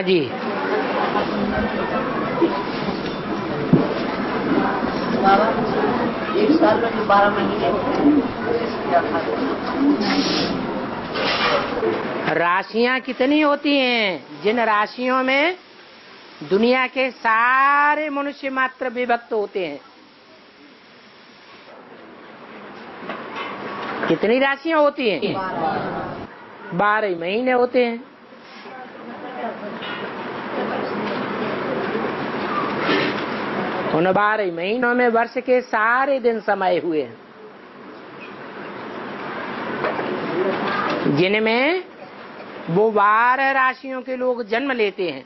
हाँ जी। बाबा एक साल में जो बारह महीने? राशियाँ कितनी होती हैं? जिन राशियों में दुनिया के सारे मनुष्य मात्र विभक्त होते हैं। कितनी राशियाँ होती हैं? बारह। महीने होते हैं। उन बारह महीनों में वर्ष के सारे दिन समाये हुए हैं। जिनमें वो बारह राशियों के लोग जन्म लेते हैं।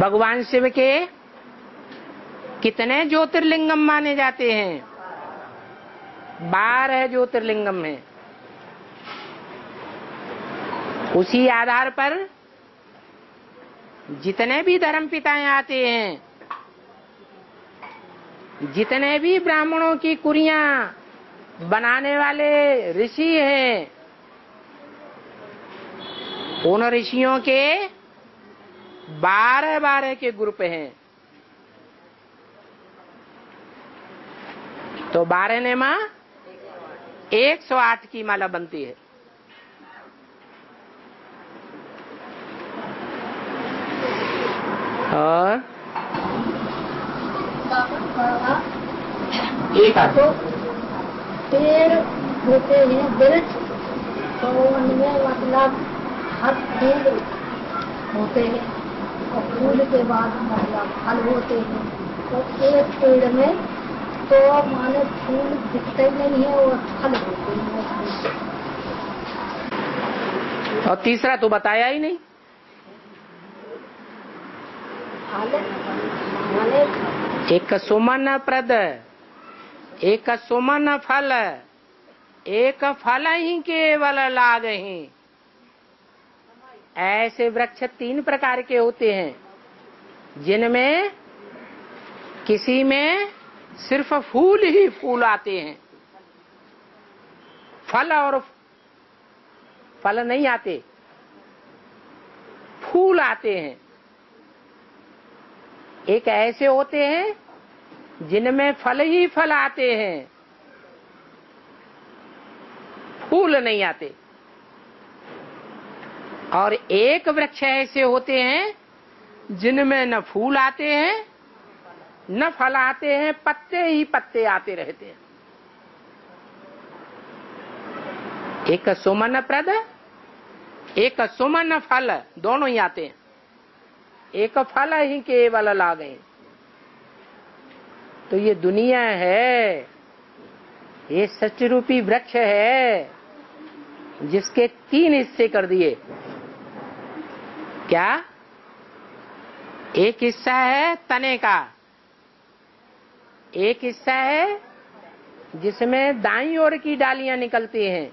भगवान शिव के कितने ज्योतिर्लिंगम माने जाते हैं? बारह ज्योतिर्लिंगम में उसी आधार पर जितने भी धर्म पिताएँ आते हैं, जितने भी ब्राह्मणों की कुरिया बनाने वाले ऋषि हैं, उन ऋषियों के बारह बारह के ग्रुप हैं। तो बारह ने माँ एक सौ आठ की माला बनती है। और एक आठ तो पेड़ होते हैं वृक्ष तो उनमें मतलब हर फूल होते हैं और फूल के बाद मतलब फल होते हैं। तो एक पेड़ में तो माने फूल दिखते नहीं है और फल होते हैं। और तीसरा तो बताया ही नहीं फल माने एक सुमन प्रद, एक सुमन फल, एक फल ही केवल लाग ही। ऐसे वृक्ष तीन प्रकार के होते हैं, जिनमें किसी में सिर्फ़ फूल ही फूल आते हैं। फल और फल नहीं आते, फूल आते हैं। एक ऐसे होते हैं जिनमें फल ही फल आते हैं। फूल नहीं आते। और एक वृक्ष ऐसे होते हैं जिनमें न फूल आते हैं, न फल आते हैं, पत्ते ही पत्ते आते रहते हैं। एक सुमन प्रद, एक सुमन फल, दोनों ही आते हैं। एक फल ही केवल लागे। तो ये दुनिया है, ये सचरूपी वृक्ष है, जिसके तीन हिस्से कर दिए। क्या? एक हिस्सा है तने का। एक हिस्सा है जिसमें दाई ओर की डालियाँ निकलती हैं।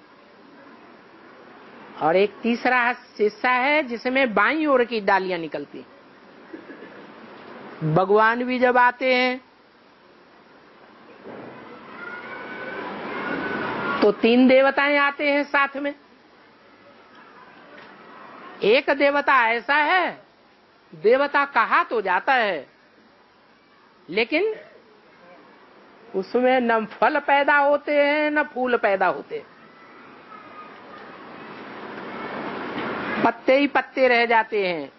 और एक तीसरा हिस्सा है जिसमें बाई ओर की डालियाँ निकलती हैं। भगवान भी जब आते हैं तो तीन देवताएँ आते हैं साथ में। एक देवता ऐसा है, देवता कहा तो जाता है, लेकिन उसमें न फल पैदा होते हैं, न फूल पैदा होते हैं। पत्ते ही पत्ते रह जाते हैं।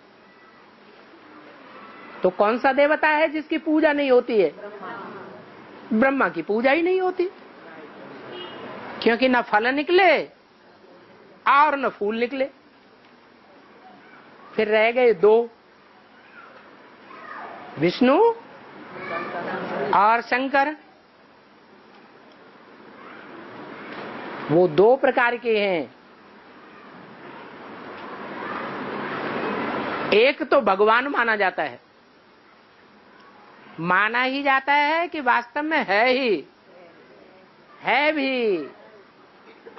तो कौन सा देवता है जिसकी पूजा नहीं होती है? ब्रह्मा की पूजा ही नहीं होती। क्योंकि न फल निकले और न फूल निकले। फिर रह गए दो। विष्णु और शंकर। वो दो प्रकार के हैं। एक तो भगवान माना जाता है। माना ही जाता है कि वास्तव में है ही। है भी।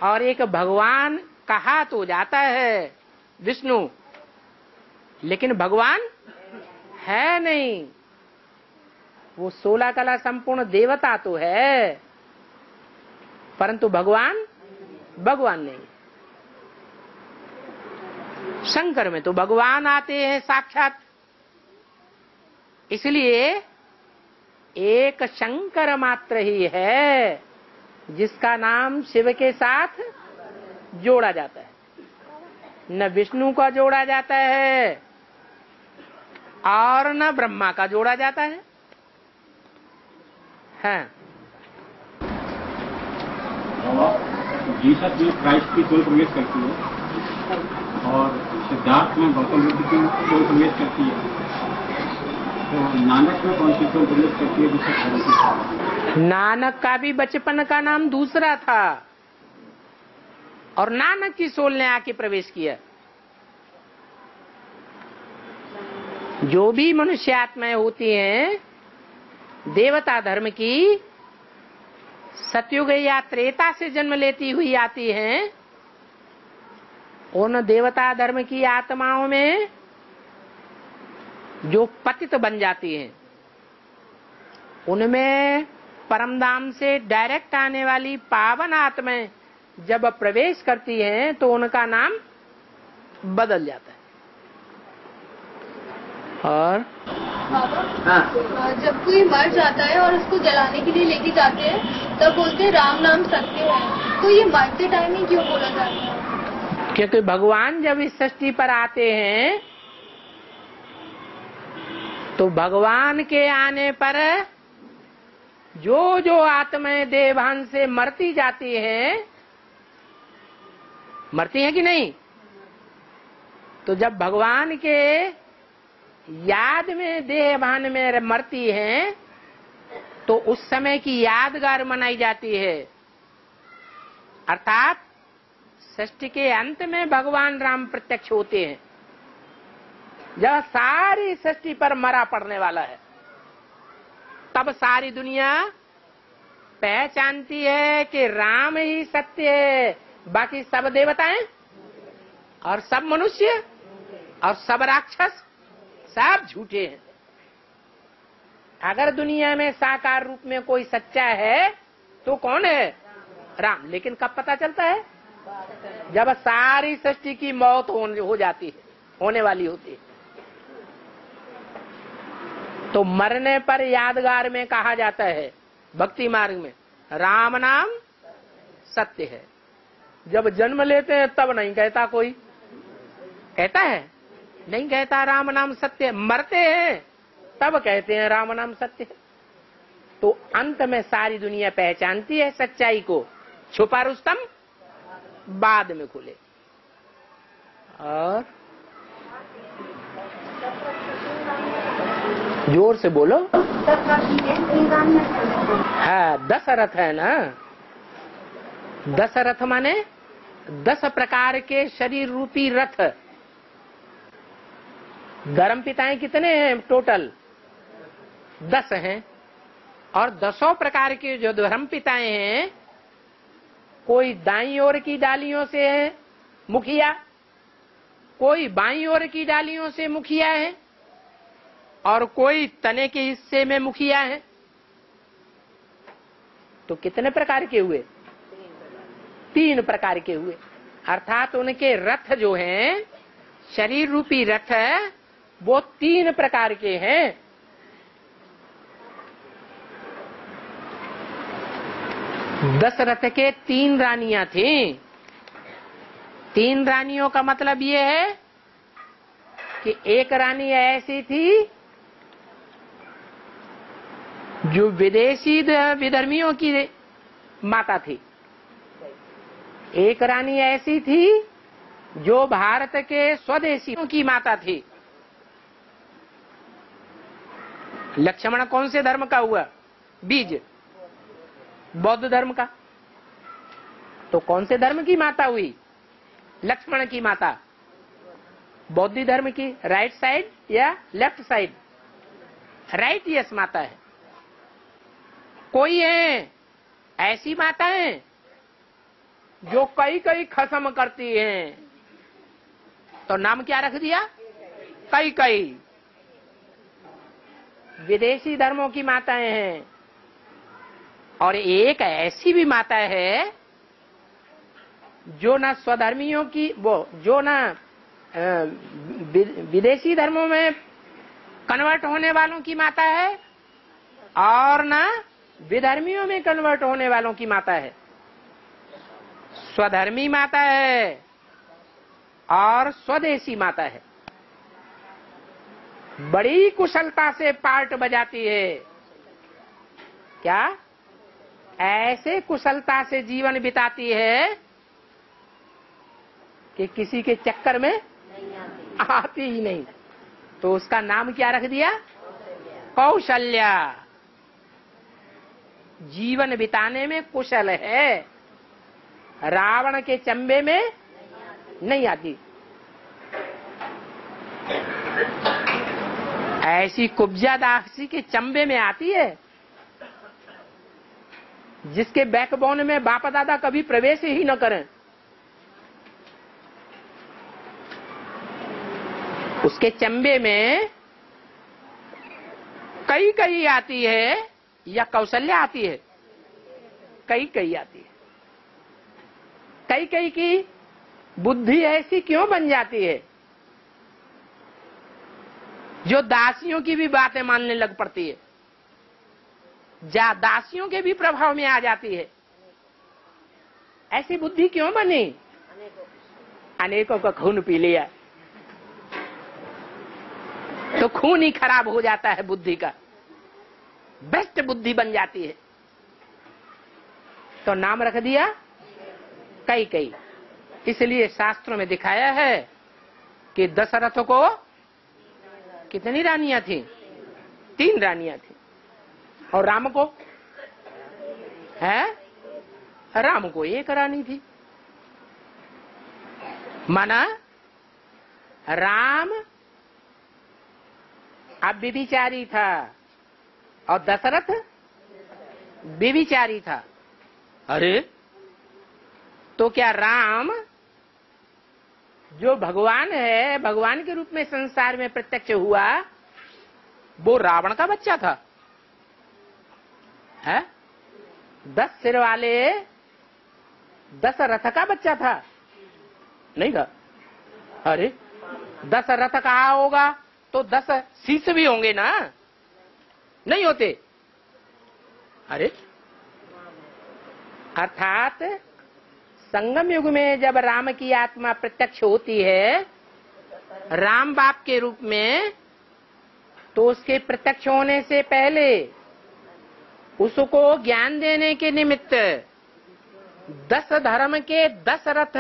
और एक भगवान कहा तो जाता है, विष्णु। लेकिन भगवान है नहीं। वो सोलह कला संपूर्ण देवता तो है, परंतु भगवान भगवान नहीं। शंकर में तो भगवान आते हैं साक्षात। इसलिए एक शंकर मात्र ही है, जिसका नाम शिव के साथ जोड़ा जाता है। न विष्णु का जोड़ा जाता है, और न ब्रह्मा का जोड़ा जाता है। हाँ। जीसस में क्राइस्ट की सोल प्रवेश करती है, और सिद्धार्थ में गौतम बुद्ध की सोल प्रवेश करती है नानक का भी बचपन का नाम दूसरा था। और नानक की सोल ने आके प्रवेश किया। जो भी मनुष्य आत्माएँ होती हैं, देवता धर्म की सतयुग या त्रेता से जन्म लेती हुई आती हैं, उन देवता धर्म की आत्माओं में जो पतित बन जाती हैं उनमें परमधाम से डायरेक्ट आने वाली पावन आत्माएँ जब प्रवेश करती हैं तो उनका नाम बदल जाता है। और? हाँ। जब कोई मर जाता है और उसको जलाने के लिए लेके जाते हैं तब बोलते हैं राम नाम सत्य है। तो ये मरते टाइम ही क्यों बोला जाता है? क्योंकि भगवान जब इस सृष्टि पर आते हैं तो भगवान के आने पर जो जो आत्माएँ देवान से मरती जाती हैं, मरती हैं कि नहीं? तो जब भगवान के याद में देहभान में मरती हैं तो उस समय की यादगार मनाई जाती है। अर्थात सृष्टि के अंत में भगवान राम प्रत्यक्ष होते हैं। जब सारी सृष्टि पर मरा पड़ने वाला है। तब सारी दुनिया पहचानती है कि राम ही सत्य है। बाकी सब देवताएँ और सब मनुष्य और सब राक्षस सब झूठे हैं। अगर दुनिया में साकार रूप में कोई सच्चा है तो कौन है? राम। लेकिन कब पता चलता है? जब सारी सृष्टि की मौत हो, जाती है होने वाली होती है। तो मरने पर यादगार में कहा जाता है, भक्ति मार्ग में, राम नाम सत्य है। जब जन्म लेते हैं, तब नहीं कहता कोई। कहता है, नहीं कहता राम नाम सत्य मरते हैं, तब कहते हैं राम नाम सत्य तो अंत में सारी दुनिया पहचानती है सच्चाई को। छुपा रुस्तम बाद में खुले। और ज़ोर से बोलो। हाँ दशरथ है ना? दशरथ माने दस प्रकार के शरीर रूपी रथ। धर्म पिताएँ कितने हैं टोटल दस हैं। और दसों प्रकार के जो धर्म पिताएँ हैं, कोई दाई ओर की डालियों से है, मुखिया? कोई बाई ओर की डालियों से मुखिया है? और कोई तने के हिस्से में मुखिया है? तो कितने प्रकार के हुए? तीन प्रकार के हुए। अर्थात उनके रथ जो हैं, शरीर रूपी रथ, वो तीन प्रकार के हैं। दशरथ के तीन रानियाँ थी। तीन रानियों का मतलब ये है कि एक रानी ऐसी थी जो विदेशी विधर्मियों की माता थी। एक रानी ऐसी थी जो भारत के स्वदेशियों की माता थी। लक्ष्मण कौन से धर्म का हुआ? बीज। बौद्ध धर्म का। तो कौन से धर्म की माता हुई? लक्ष्मण की माता। बौद्ध धर्म की राइट साइड या लेफ़्ट साइड राइट यस माता है। कोई है, ऐसी माताएँ जो कई कई खसम करती हैं। तो नाम क्या रख दिया? कई कई। विदेशी धर्मों की माताएँ हैं। और एक ऐसी भी माता है, जो ना स्वधर्मियों की, वो, जो ना विदेशी धर्मों में कन्वर्ट होने वालों की माता है, और ना विधर्मियों में कन्वर्ट होने वालों की माता है। स्वधर्मी माता है और स्वदेशी माता है। बड़ी कुशलता से पार्ट बजाती है। क्या? ऐसे कुशलता से जीवन बिताती है कि किसी के चक्कर में आती ही नहीं। तो उसका नाम क्या रख दिया? कौशल्या। जीवन बिताने में कुशल है। रावण के चंबे में नहीं आती। ऐसी कुब्जा दासी के चंबे में आती है, जिसके बैकबोन में बाप दादा कभी प्रवेश ही न करें। उसके चंबे में कई कई आती है। या कौशल्या आती है, कई कई आती है। कई कई की बुद्धि ऐसी क्यों बन जाती है? जो दासियों की भी बातें मानने लग पड़ती है, जा दासियों के भी प्रभाव में आ जाती है। ऐसी बुद्धि क्यों बनी? अनेकों का खून पी लिया। तो खून ही खराब हो जाता है बुद्धि का। बेस्ट बुद्धि बन जाती है। तो नाम रख दिया? कई कई। इसलिए शास्त्रों में दिखाया है कि दशरथ को कितनी रानियाँ थी? तीन रानियाँ थी। और राम को? है? राम को एक रानी थी। माना राम अब विभिचारी था। और दशरथ विभिचारी था। अरे? तो क्या राम जो भगवान है भगवान के रूप में संसार में प्रत्यक्ष हुआ वो रावण का बच्चा था। है? दस सिर वाले दस रथ का बच्चा था। नहीं था। अरे? दस रथ कहा होगा? तो दस शीश भी होंगे ना। नहीं होते। अरे। अर्थात संगम युग में जब राम की आत्मा प्रत्यक्ष होती है, राम बाप के रूप में तो उसके प्रत्यक्ष होने से पहले उसको ज्ञान देने के निमित्त दस धर्म के दस रथ,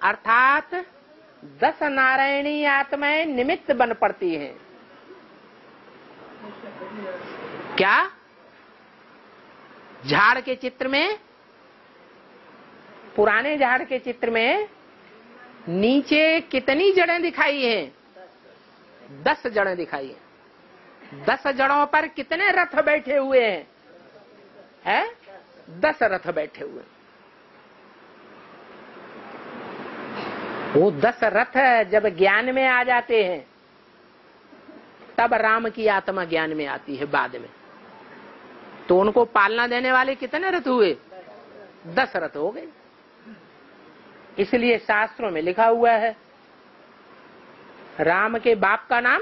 अर्थात दस नारायणी आत्माएँ निमित्त बन पड़ती हैं। क्या? झाड़ के चित्र में? पुराने झाड़ के चित्र में नीचे कितनी जड़ें दिखाई हैं? दस जड़ें दिखाई हैं। दस जड़ों पर कितने रथ बैठे हुए हैं? है? दस रथ बैठे हुए। वो दस रथ जब ज्ञान में आ जाते हैं, तब राम की आत्मा ज्ञान में आती है बाद में। तो उनको पालना देने वाले कितने रथ हुए? दस रथ हो गए। इसलिए शास्त्रों में लिखा हुआ है राम के बाप का नाम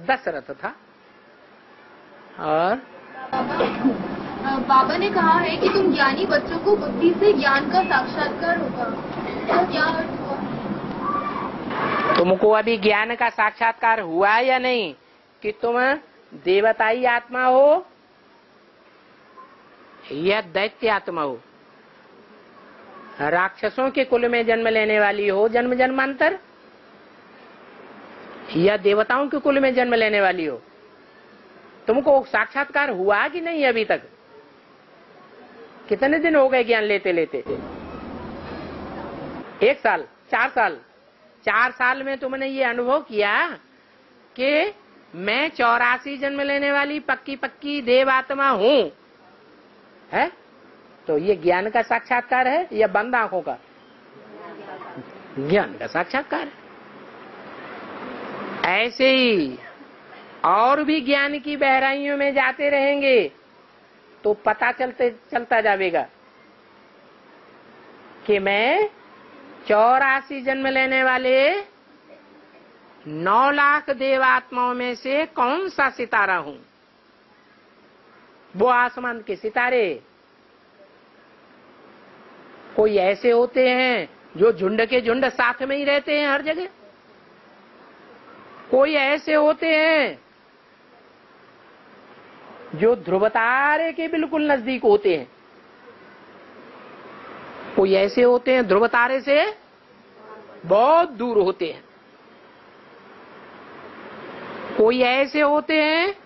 दशरथ था। और बाबा ने कहा है कि तुम ज्ञानी बच्चों को बुद्धि से ज्ञान का साक्षात्कार होगा। तो क्या अर्थ हुआ? तुमको अभी ज्ञान का साक्षात्कार हुआ या नहीं? कि तुम देवताई आत्मा हो या दैत्य आत्मा हो। राक्षसों के कुल में जन्म लेने वाली हो जन्म जन्मांतर? या देवताओं के कुल में जन्म लेने वाली हो? तुमको साक्षात्कार हुआ कि नहीं अभी तक? कितने दिन हो गए ज्ञान लेते लेते? एक साल, चार साल। चार साल में तुमने ये अनुभव किया कि मैं चौरासी जन्म लेने वाली पक्की पक्की देव आत्मा हूँ। है? तो ये ज्ञान का साक्षात्कार है या बंद आँखों का? ज्ञान का साक्षात्कार ऐसे ही और भी ज्ञान की गहराइयों में जाते रहेंगे तो पता चलते, चलता जाएगा कि मैं चौरासी जन्म लेने वाले नौ लाख देवात्माओं में से कौन सा सितारा हूँ? वो आसमान के सितारे। कोई ऐसे होते हैं जो झुंड के झुंड साथ में ही रहते हैं हर जगह? कोई ऐसे होते हैं जो ध्रुव तारे के बिल्कुल नज़दीक होते हैं? कोई ऐसे होते हैं ध्रुव तारे से बहुत दूर होते हैं। कोई ऐसे होते हैं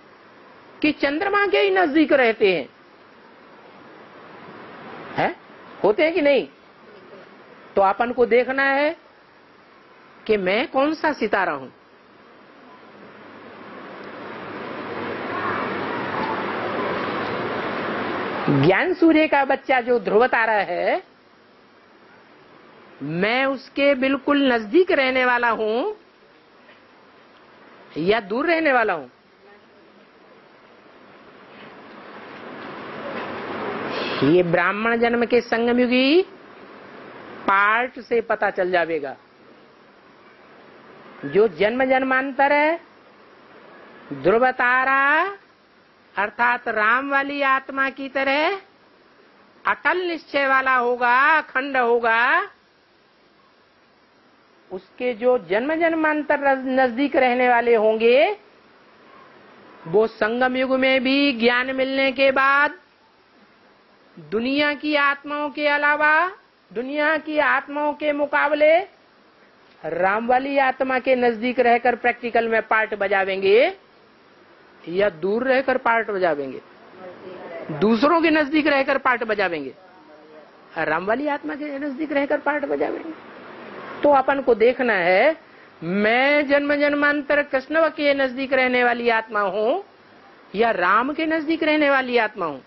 कि चंद्रमा के ही नज़दीक रहते हैं। है? होते हैं कि नहीं? तो अपन को देखना है कि मैं कौन सा सितारा हूँ। ज्ञान सूर्य का बच्चा जो ध्रुव तारा है, मैं उसके बिल्कुल नज़दीक रहने वाला हूँ या दूर रहने वाला हूँ। ये ब्राह्मण जन्म के संगमयुगी पार्ट से पता चल जाएगा। जो जन्म जन्मांतर है ध्रुव तारा अर्थात राम वाली आत्मा की तरह अटल निश्चय वाला होगा, अखंड होगा। उसके जो जन्म जन्मांतर नज़दीक रहने वाले होंगे, वो संगम युग में भी ज्ञान मिलने के बाद दुनिया की आत्माओं के अलावा, दुनिया की आत्माओं के मुकाबले, राम वाली आत्मा के नज़दीक रहकर प्रैक्टिकल में पार्ट बजावेंगे या दूर रहकर पार्ट बजावेंगे? दूसरों के नज़दीक रहकर पार्ट बजावेंगे। राम वाली आत्मा के नज़दीक रहकर पार्ट बजावेंगे। तो अपन को देखना है, मैं जन्म जन्मांतर कृष्ण के नज़दीक रहने वाली आत्मा हूँ या राम के नज़दीक रहने वाली आत्मा हूँ?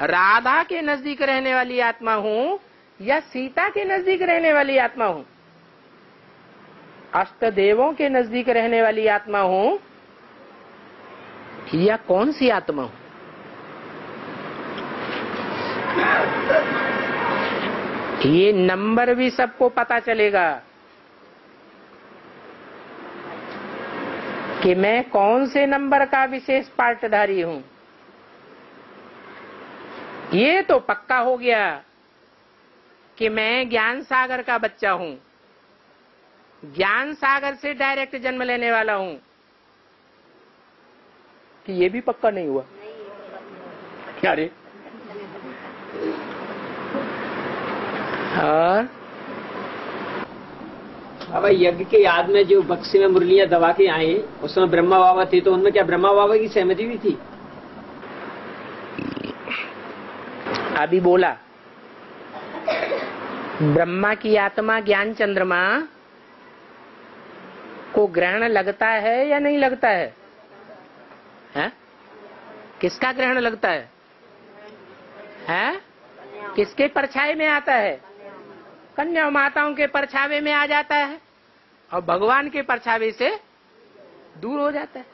राधा के नज़दीक रहने वाली आत्मा हूँ या सीता के नज़दीक रहने वाली आत्मा हूँ? अष्ट देवों के नज़दीक रहने वाली आत्मा हूँ या कौन सी आत्मा हूँ? ये नंबर भी सबको पता चलेगा कि मैं कौन से नंबर का विशेष पार्टधारी हूँ। ये तो पक्का हो गया कि मैं ज्ञान सागर का बच्चा हूँ। ज्ञान सागर से डायरेक्ट जन्म लेने वाला हूँ। कि ये भी पक्का नहीं हुआ? क्या रे? और अब यज्ञ के याद में जो बक्से में मुरलियाँ दबा के आए उस समय ब्रह्मा बाबा थे तो उनमें क्या ब्रह्मा बाबा की सहमति भी थी? अभी बोला, ब्रह्मा की आत्मा ज्ञान चंद्रमा को ग्रहण लगता है या नहीं लगता है हैं? किसका ग्रहण लगता है हैं? किसके परछाई में आता है कन्या माताओं के परछावे में आ जाता है और भगवान के परछावे से दूर हो जाता है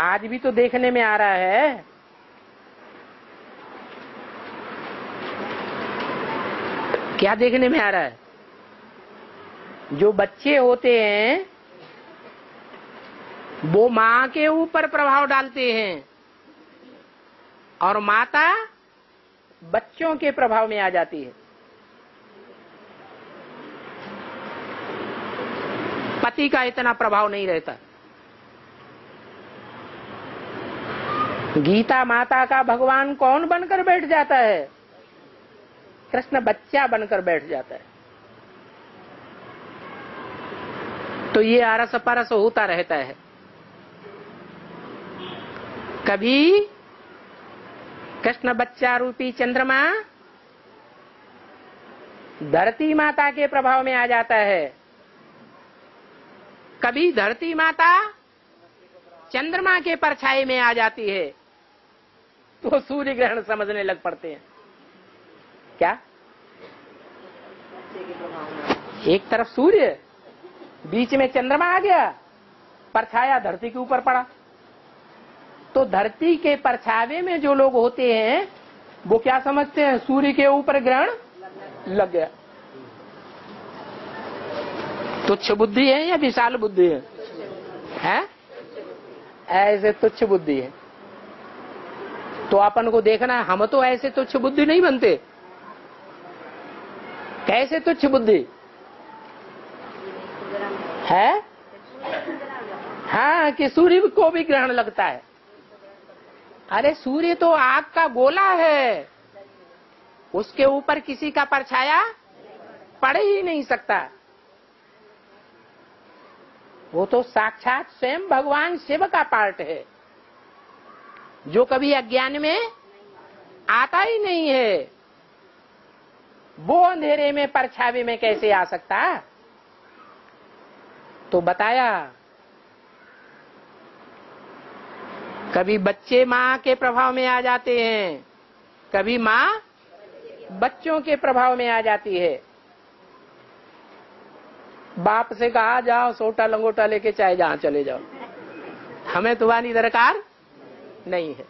आज भी तो देखने में आ रहा है क्या देखने में आ रहा है? जो बच्चे होते हैं, वो माँ के ऊपर प्रभाव डालते हैं और माता बच्चों के प्रभाव में आ जाती है। पति का इतना प्रभाव नहीं रहता। गीता माता का भगवान कौन बनकर बैठ जाता है? कृष्ण बच्चा बनकर बैठ जाता है। तो ये आरस परस होता रहता है। कभी कृष्ण बच्चा रूपी चंद्रमा धरती माता के प्रभाव में आ जाता है। कभी धरती माता चंद्रमा के परछाई में आ जाती है। तो सूर्य ग्रहण समझने लग पड़ते हैं। क्या? एक तरफ़ सूर्य, बीच में चंद्रमा आ गया, परछाया धरती के ऊपर पड़ा। तो धरती के परछावे में जो लोग होते हैं, वो क्या समझते हैं? सूर्य के ऊपर ग्रहण लग गया। तुच्छ बुद्धि है या विशाल बुद्धि है? हैं? ऐसे तुच्छ बुद्धि है। तो अपन को देखना हम तो ऐसे तुच्छ बुद्धि नहीं बनते। कैसे तुच्छ बुद्धि? है? हाँ कि सूर्य को भी ग्रहण लगता है। अरे, सूर्य तो आग का गोला है। उसके ऊपर किसी का परछाया पड़ ही नहीं सकता। वो तो साक्षात स्वयं भगवान शिव का पार्ट है, जो कभी अज्ञान में आता ही नहीं है। वो अंधेरे में, परछावे में कैसे आ सकता? तो बताया, कभी बच्चे माँ के प्रभाव में आ जाते हैं, कभी माँ बच्चों के प्रभाव में आ जाती है। बाप से कहा, जाओ, सोटा लंगोटा लेके चाहे जहाँ चले जाओ। हमें तुम्हारी दरकार नहीं है।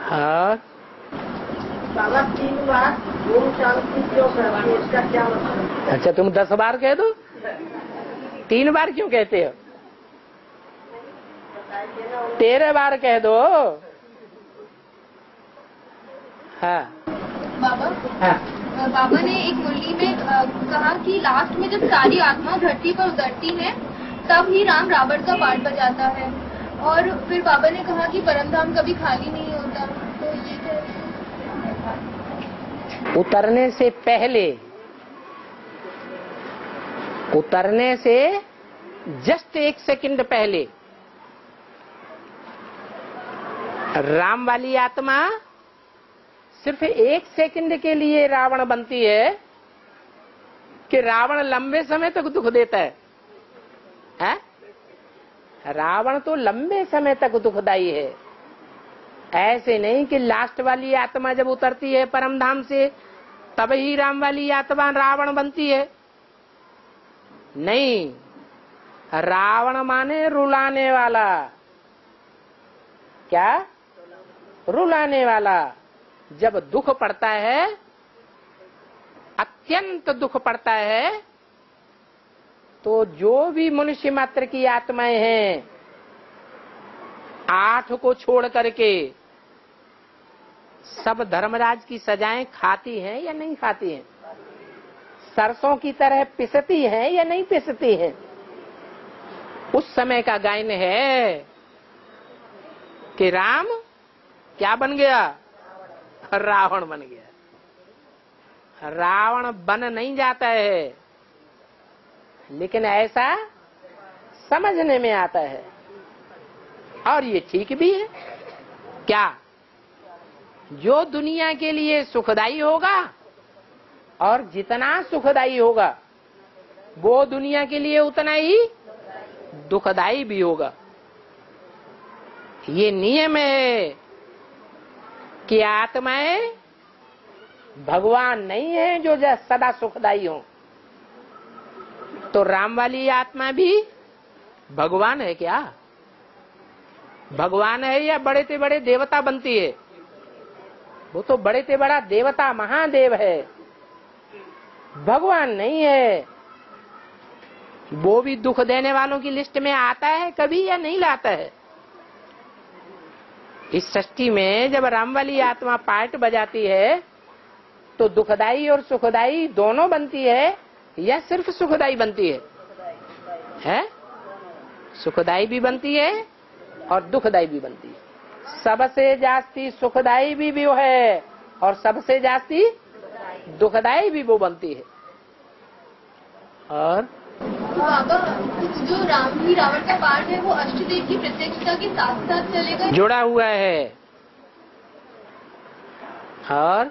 हाँ अच्छा तुम दस बार कह दो। तीन बार क्यों कहते हो? तेरह बार कह दो। हाँ। बाबा हाँ। बाबा ने एक मुरली में कहा कि लास्ट में जब सारी आत्मा धरती पर उतरती है तब ही राम रावण का पार्ट बजाता है। और फिर बाबा ने कहा कि परमधाम कभी खाली नहीं होता तो ये कैसे उतरने से पहले, उतरने से जस्ट एक सेकंड पहले, राम वाली आत्मा सिर्फ़ एक सेकंड के लिए रावण बनती है कि रावण लंबे समय तक दुख देता है हैं? रावण तो लंबे समय तक दुखदाई है ऐसे नहीं कि लास्ट वाली आत्मा जब उतरती है परम धाम से तब ही राम वाली आत्मा रावण बनती है। नहीं, रावण माने रुलाने वाला। क्या? रुलाने वाला। जब दुख पड़ता है, अत्यंत दुख पड़ता है तो जो भी मनुष्य मात्र की आत्माएँ हैं, आठ को छोड़ करके सब धर्मराज की सजाएँ खाती हैं या नहीं खाती हैं? सरसों की तरह पिसती हैं या नहीं पिसती हैं? उस समय का गायन है कि राम क्या बन गया? रावण बन गया। रावण बन नहीं जाता है। लेकिन ऐसा समझने में आता है। और ये ठीक भी है। क्या? जो दुनिया के लिए सुखदाई होगा और जितना सुखदाई होगा, वो दुनिया के लिए उतना ही दुखदाई भी होगा। ये नियम है कि आत्माएँ भगवान नहीं है जो सदा सुखदाई हो। तो राम वाली आत्मा भी भगवान है क्या? भगवान है या बड़े से बड़े देवता बनती है? वो तो बड़े से बड़ा देवता महादेव है। भगवान नहीं है। वो भी दुख देने वालों की लिस्ट में आता है कभी या नहीं लाता है? इस सृष्टि में जब राम वाली आत्मा पार्ट बजाती है तो दुखदाई और सुखदाई दोनों बनती है या सिर्फ़ सुखदाई बनती है? है? सुखदाई भी बनती है और दुखदाई भी बनती है। सबसे जास्ती सुखदाई भी, भी वो है और सबसे जास्ती दुखदाई भी वो बनती है। और? बाबा जो राम ही रावण का पार्ट है वो अष्टदेव की प्रत्यक्षता के साथ साथ चलेगा। जुड़ा हुआ है। और?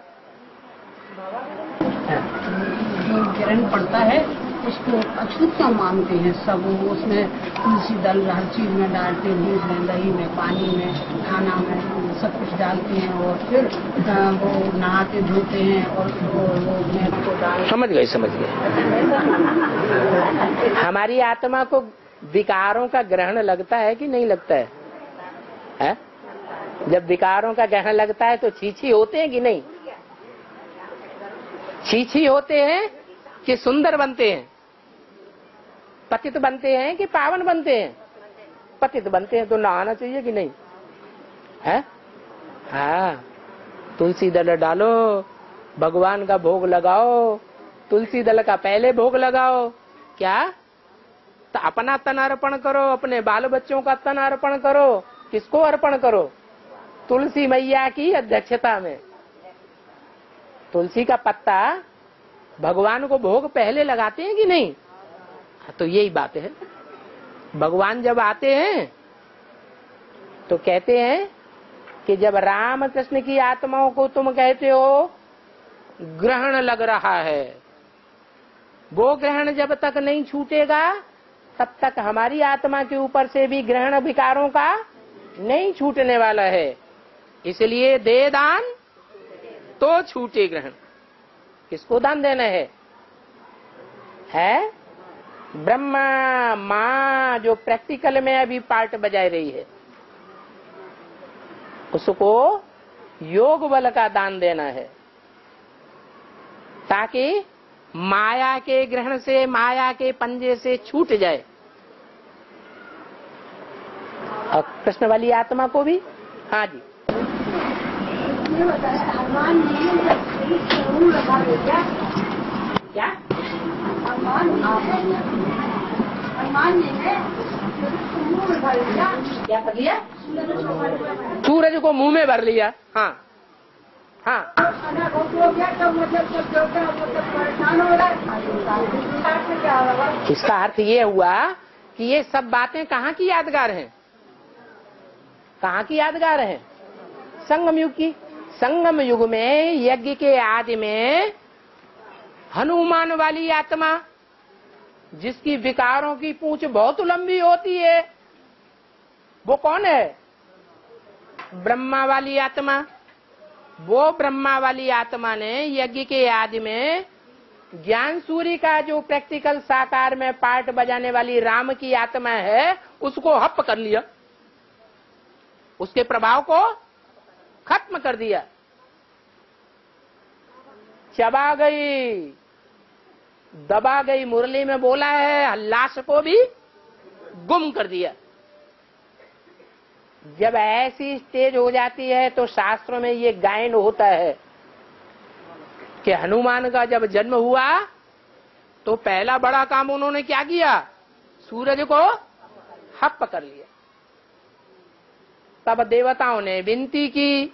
ग्रहण पड़ता है। उसको अछूत मानते हैं सब। वो उसमें तुलसी दल हर चीज़ में डालते हैं दूध में दही में पानी में खाना में सब कुछ डालते हैं और फिर वो नहाते धोते हैं और वो वो समझ गए समझ गए। हमारी आत्मा को विकारों का ग्रहण लगता है कि नहीं लगता है, है? जब विकारों का ग्रहण लगता है तो छीछी होते हैं कि नहीं? छीछी होते हैं कि सुंदर बनते हैं। पतित बनते हैं कि पावन बनते हैं? पतित बनते हैं तो नहाना चाहिए कि नहीं? है? हाँ। तुलसी दल डालो, भगवान का भोग लगाओ, तुलसी दल का पहले भोग लगाओ। क्या? तो अपना तन अर्पण करो, अपने बाल बच्चों का तन अर्पण करो। किसको अर्पण करो? तुलसी मैया की अध्यक्षता में। तुलसी का पत्ता भगवान को भोग पहले लगाते हैं कि नहीं? तो यही बात है। भगवान जब आते हैं तो कहते हैं कि जब राम कृष्ण की आत्माओं को तुम कहते हो, ग्रहण लग रहा है। वो ग्रहण जब तक नहीं छूटेगा, तब तक हमारी आत्मा के ऊपर से भी ग्रहण विकारों का नहीं छूटने वाला है। इसलिए दे दान तो छूटे ग्रहण। किसको दान देना है? है? ब्रह्मा, माँ जो प्रैक्टिकल में अभी पार्ट बजा रही है, उसको योग बल का दान देना है, ताकि माया के ग्रहण से, माया के पंजे से छूट जाए। और कृष्ण वाली आत्मा को भी? हाँ जी। हनुमान जी क्या क्या कर लिया सूरज को मुँह में भर लिया। हाँ हाँ हो मतलब मतलब हो। है। इसका अर्थ ये हुआ कि ये सब बातें कहाँ की यादगार हैं? कहाँ की यादगार हैं? संगम युग की। संगम युग में यज्ञ के आदि में हनुमान वाली आत्मा, जिसकी विकारों की पूछ बहुत लंबी होती है। वो कौन है? ब्रह्मा वाली आत्मा। वो ब्रह्मा वाली आत्मा ने यज्ञ के आदि में ज्ञान सूर्य का जो प्रैक्टिकल साकार में पार्ट बजाने वाली राम की आत्मा है, उसको हप कर लिया। उसके प्रभाव को खत्म कर दिया। चबा गई, दबा गई मुरली में बोला है, हल्लास को भी गुम कर दिया। जब ऐसी स्टेज हो जाती है तो शास्त्रों में ये गायन होता है कि हनुमान का जब जन्म हुआ तो पहला बड़ा काम उन्होंने क्या किया? सूरज को हप कर लिया। तब देवताओं ने विनती की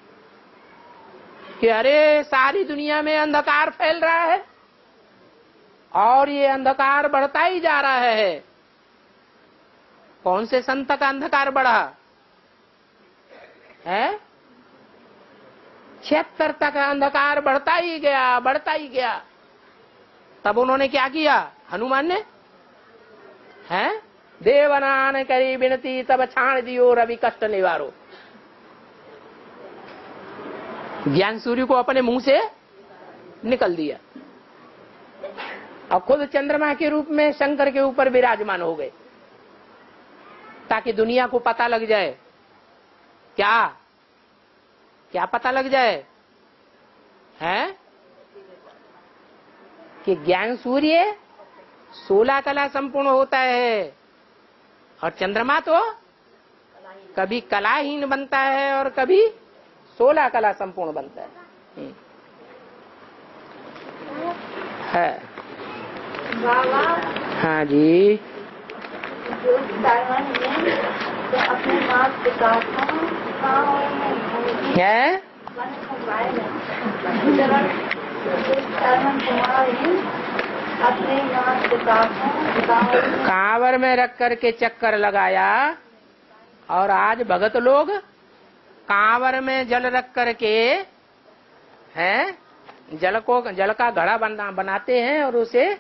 कि अरे, सारी दुनिया में अंधकार फैल रहा है और ये अंधकार बढ़ता ही जा रहा है। कौन से संत का अंधकार बढ़ा? है? छिहत्तर तक अंधकार बढ़ता ही गया, बढ़ता ही गया। तब उन्होंने क्या किया? हनुमान ने? है? देवनान करी विनती, तब छाण दियो रवि कष्ट निवारो। ज्ञान सूर्य को अपने मुँह से निकल दिया। और खुद चंद्रमा के रूप में शंकर के ऊपर विराजमान हो गए। ताकि दुनिया को पता लग जाए। क्या? क्या पता लग जाए? हैं? कि ज्ञान सूर्य सोलह कला संपूर्ण होता है। और चंद्रमा तो कभी कलाहीन बनता है और कभी सोलह कला संपूर्ण बनता है। हम्म। है। बाबा। हाँ जी। जो में तो अपने माँ पिता है। कांवर में रख करके चक्कर लगाया और आज भगत लोग कांवर में जल रख करके, हैं, जल को, जल का घड़ा बना, बनाते हैं और उसे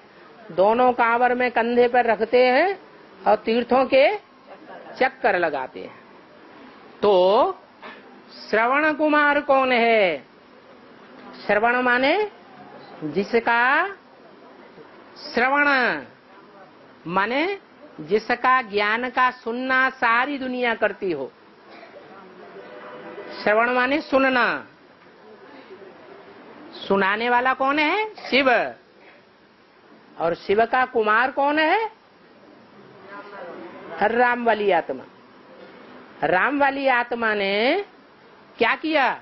दोनों कांवर में कंधे पर रखते हैं और तीर्थों के चक्कर लगाते हैं। तो श्रवण कुमार कौन है? श्रवण माने जिसका श्रवण, माने जिसका ज्ञान का सुनना सारी दुनिया करती हो। श्रवण माने सुनना। सुनाने वाला कौन है? शिव। और शिव का कुमार कौन है? राम वाली आत्मा। राम वाली आत्मा ने क्या किया?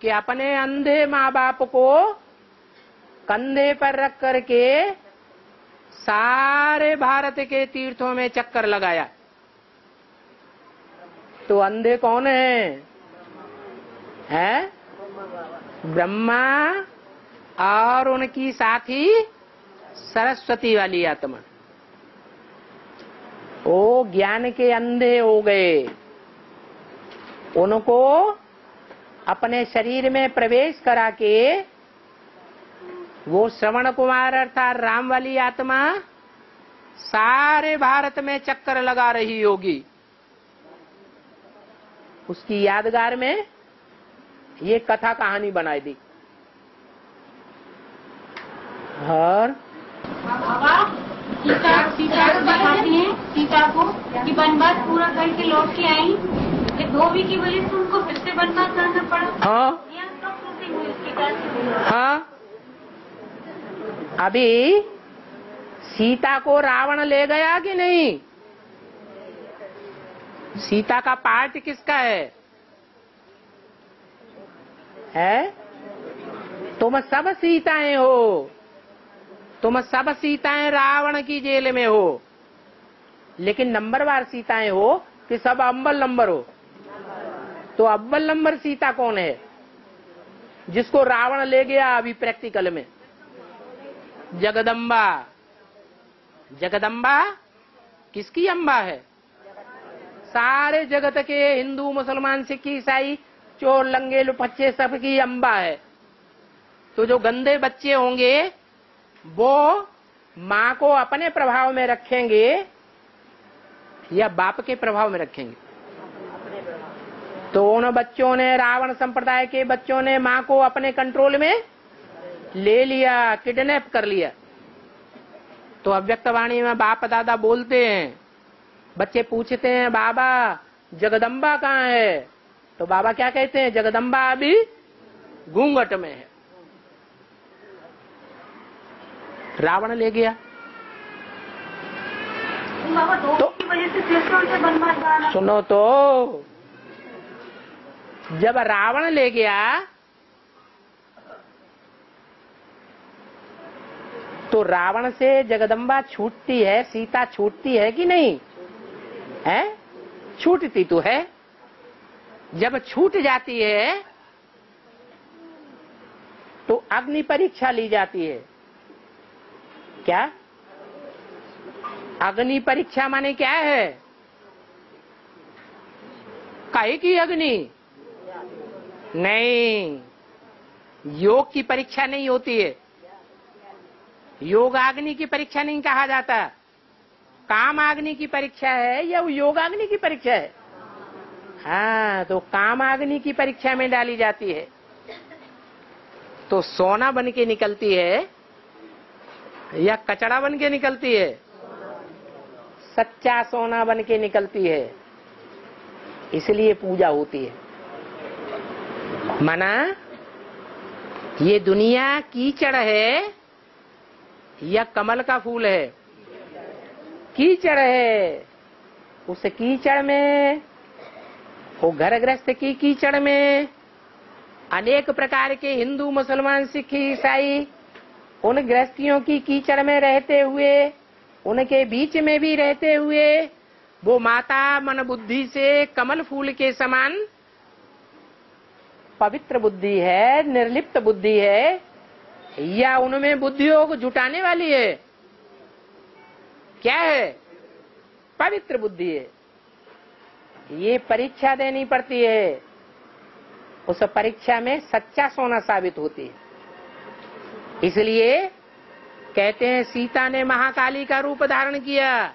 कि अपने अंधे माँ बाप को कंधे पर रख करके सारे भारत के तीर्थों में चक्कर लगाया। तो अंधे कौन है? हैं? ब्रह्मा और उनकी साथी सरस्वती वाली आत्मा। वो ज्ञान के अंधे हो गए। उनको अपने शरीर में प्रवेश करा के वो श्रवण कुमार अर्थात राम वाली आत्मा सारे भारत में चक्कर लगा रही होगी। उसकी यादगार में ये कथा कहानी बनाई दी। और? सीता सीता को बताती हैं सीता को कि वनवास पूरा करके लौट के आई। कि धोबी की वजह से उनको फिर से वनवास करना पड़ा। हाँ। हाँ। अभी सीता को रावण ले गया कि नहीं? सीता का पार्ट किसका है? है? तुम सब सीताएँ हो। तुम सब सीताएँ रावण की जेल में हो। लेकिन नंबरवार सीताएँ हो कि सब अव्वल नंबर हो? तो अव्वल नंबर सीता कौन है? जिसको रावण ले गया अभी प्रैक्टिकल में। जगदम्बा। जगदम्बा? किसकी अम्बा है? सारे जगत के हिंदू, मुसलमान सिख ईसाई चोर लंगे लुपच्चे सबकी अम्बा है। तो जो गंदे बच्चे होंगे, वो माँ को अपने प्रभाव में रखेंगे या बाप के प्रभाव में रखेंगे। तो उन बच्चों ने, रावण संप्रदाय के बच्चों ने माँ को अपने कंट्रोल में ले लिया किडनैप कर लिया। तो अव्यक्तवाणी में बाप दादा बोलते हैं, बच्चे पूछते हैं, बाबा, जगदम्बा कहाँ है? तो बाबा क्या कहते हैं जगदम्बा अभी घूंघट में है। रावण ले गया। तो सुनो तो जब रावण ले गया तो रावण से जगदम्बा छूटती है सीता छूटती है कि नहीं? है? छूटती तो है। जब छूट जाती है तो अग्नि परीक्षा ली जाती है। क्या? अग्नि परीक्षा माने क्या है? काहे की अग्नि? नहीं, योग की परीक्षा नहीं होती है। योगाग्नि की परीक्षा नहीं कहा जाता। काम अग्नि की परीक्षा है या वो योगाग्नि की परीक्षा है? हाँ तो काम अग्नि की परीक्षा में डाली जाती है। तो सोना बन के निकलती है या कचड़ा बन के निकलती है? सच्चा सोना बन के निकलती है। इसलिए पूजा होती है। मना, ये दुनिया कीचड़ है या कमल का फूल है? कीचड़ है। उस कीचड़ में वो घर ग्रस्त की कीचड़ में। अनेक प्रकार के हिंदू, मुसलमान, सिख, ईसाई उन गृहस्थियों की कीचड़ में रहते हुए, उनके बीच में भी रहते हुए, वो माता मन बुद्धि से कमल फूल के समान पवित्र बुद्धि है, निर्लिप्त बुद्धि है, या उनमें बुद्धियों को जुटाने वाली है? क्या है? पवित्र बुद्धि है। ये परीक्षा देनी पड़ती है। उस परीक्षा में सच्चा सोना साबित होती है। इसलिए कहते हैं, सीता ने महाकाली का रूप धारण किया।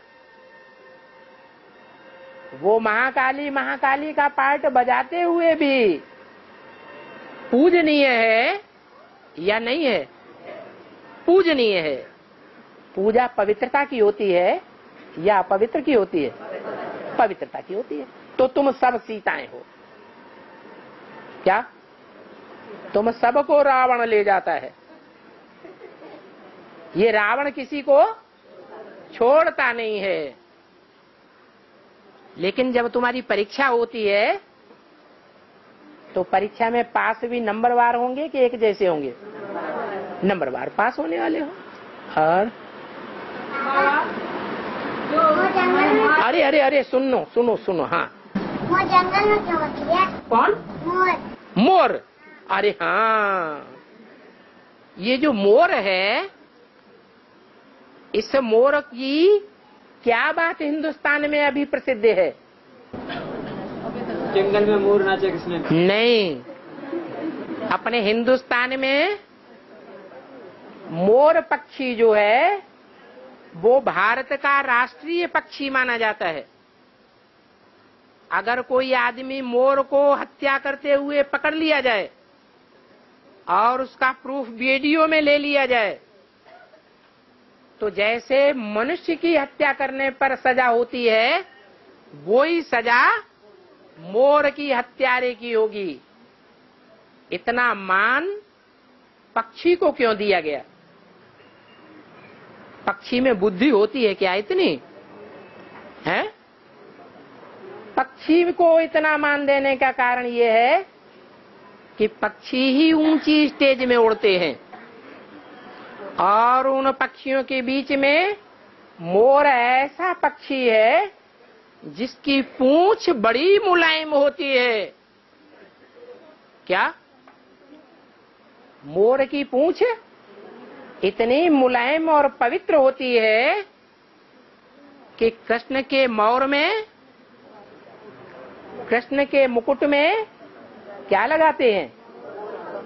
वो महाकाली महाकाली का पार्ट बजाते हुए भी पूजनीय है या नहीं है? पूजनीय है। पूजा पवित्रता की होती है या पवित्र की होती है? पवित्रता की होती है। तो तुम सब सीताएँ हो। क्या? तुम सबको रावण ले जाता है। ये रावण किसी को छोड़ता नहीं है। लेकिन जब तुम्हारी परीक्षा होती है तो परीक्षा में पास भी नंबरवार होंगे कि एक जैसे होंगे? नंबरवार पास होने वाले हो। और? अरे अरे अरे, सुनो सुनो सुनो हाँ। वो जंगल में क्यों होती है? कौन? मोर। मोर? अरे हाँ। ये जो मोर है इस मोर की क्या बात हिंदुस्तान में अभी प्रसिद्ध है? जंगल में मोर नाचा किसने? नहीं। अपने हिंदुस्तान में मोर पक्षी जो है वो भारत का राष्ट्रीय पक्षी माना जाता है। अगर कोई आदमी मोर को हत्या करते हुए पकड़ लिया जाए और उसका प्रूफ वीडियो में ले लिया जाए तो जैसे मनुष्य की हत्या करने पर सजा होती है, वही सजा मोर की हत्यारे की होगी। इतना मान पक्षी को क्यों दिया गया? पक्षी में बुद्धि होती है क्या इतनी? है? पक्षी को इतना मान देने का कारण ये है कि पक्षी ही ऊँची स्टेज में उड़ते हैं। और उन पक्षियों के बीच में मोर ऐसा पक्षी है जिसकी पूंछ बड़ी मुलायम होती है। क्या? मोर की पूंछ इतनी मुलायम और पवित्र होती है कि कृष्ण के मौर में कृष्ण के मुकुट में क्या लगाते हैं?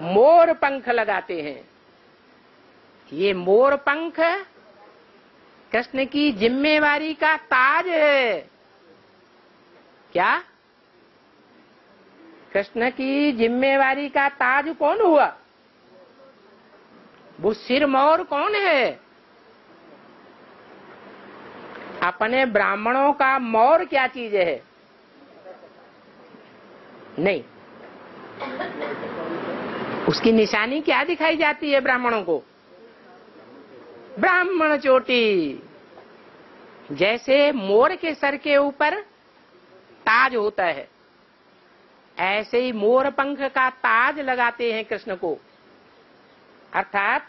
मोर पंख लगाते हैं। ये मोर पंख कृष्ण की जिम्मेवारी का ताज है। क्या? कृष्ण की जिम्मेवारी का ताज कौन हुआ? वो सिर मोर कौन है? अपने ब्राह्मणों का मोर क्या चीज़ है? नहीं। उसकी निशानी क्या दिखाई जाती है ब्राह्मणों को? ब्राह्मण चोटी। जैसे मोर के सर के ऊपर ताज होता है, ऐसे ही मोर पंख का ताज लगाते हैं कृष्ण को। अर्थात,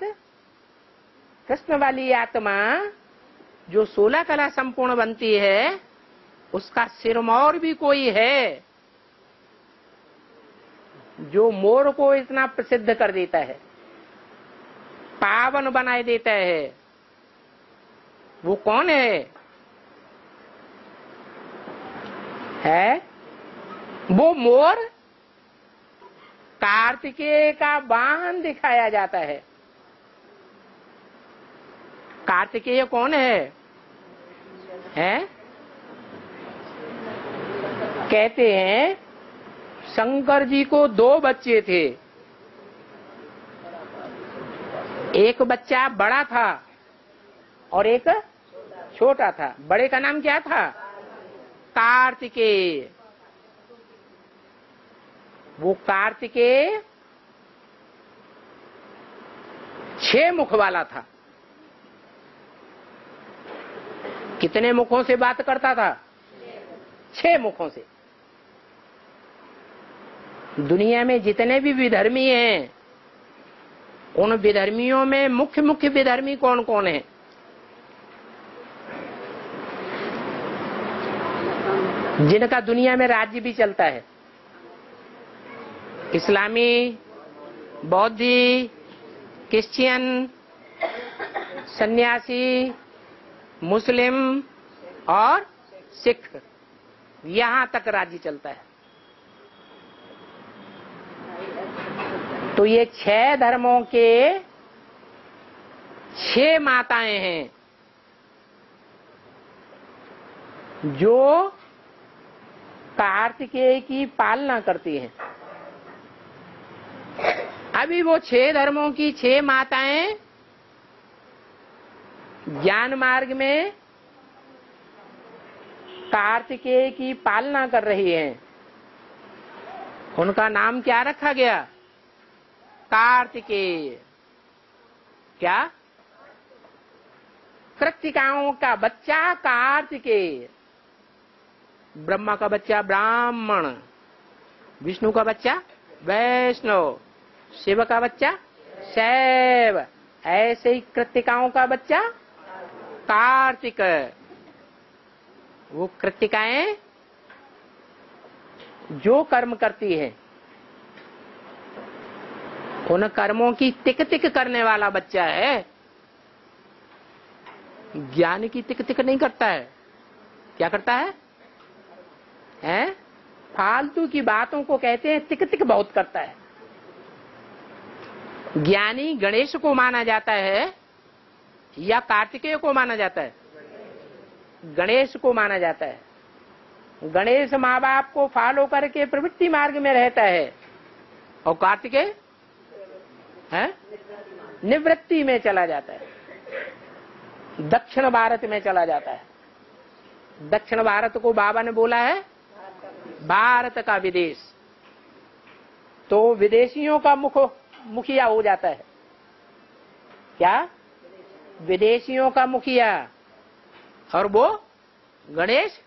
कृष्ण वाली आत्मा जो सोलह कला संपूर्ण बनती है, उसका सिरमौर भी कोई है। जो मोर को इतना प्रसिद्ध कर देता है, पावन बनाए देता है, वो कौन है? है? वो मोर कार्तिकेय का वाहन दिखाया जाता है। कार्तिकेय कौन है? हैं? कहते हैं शंकर जी को दो बच्चे थे। एक बच्चा बड़ा था और एक छोटा था। बड़े का नाम क्या था? कार्तिकेय वो कार्तिकेय छह मुख वाला था। कितने मुखों से बात करता था? छह मुखों से। दुनिया में जितने भी विधर्मी हैं, उन विधर्मियों में मुख्य मुख्य विधर्मी कौन कौन है? जिनका दुनिया में राज्य भी चलता है। इस्लामी, बौद्धि, क्रिश्चियन, सन्यासी, मुस्लिम और सिख, यहाँ तक राज्य चलता है। तो ये छह धर्मों के छह माताएँ हैं, जो कार्तिकेय की पालना करती हैं। अभी वो छह धर्मों की छह माताएँ ज्ञान मार्ग में कार्तिकेय की पालना कर रही हैं। उनका नाम क्या रखा गया? कार्तिकेय। क्या? कृतिकाओं का बच्चा कार्तिकेय। ब्रह्मा का बच्चा ब्राह्मण। विष्णु का बच्चा वैष्णव। शिव का बच्चा शैव। ऐसे ही कृतिकाओं का बच्चा कार्तिक। वो कृतिकाएँ जो कर्म करती है। उन कर्मों की तिक तिक करने वाला बच्चा है। ज्ञान की तिक तिक नहीं करता है। क्या करता है? हैं? फालतू की बातों को कहते हैं तिक तिक बहुत करता है। ज्ञानी गणेश को माना जाता है या कार्तिकेय को माना जाता है? गणेश को माना जाता है। गणेश माँ बाप को फॉलो करके प्रवृत्ति मार्ग में रहता है। और कार्तिकेय? है? निवृत्ति में चला जाता है। दक्षिण भारत में चला जाता है। दक्षिण भारत को बाबा ने बोला है, भारत का विदेश। तो विदेशियों का मुख, मुखिया हो जाता है। क्या? विदेशियों का मुखिया। और वो गणेश,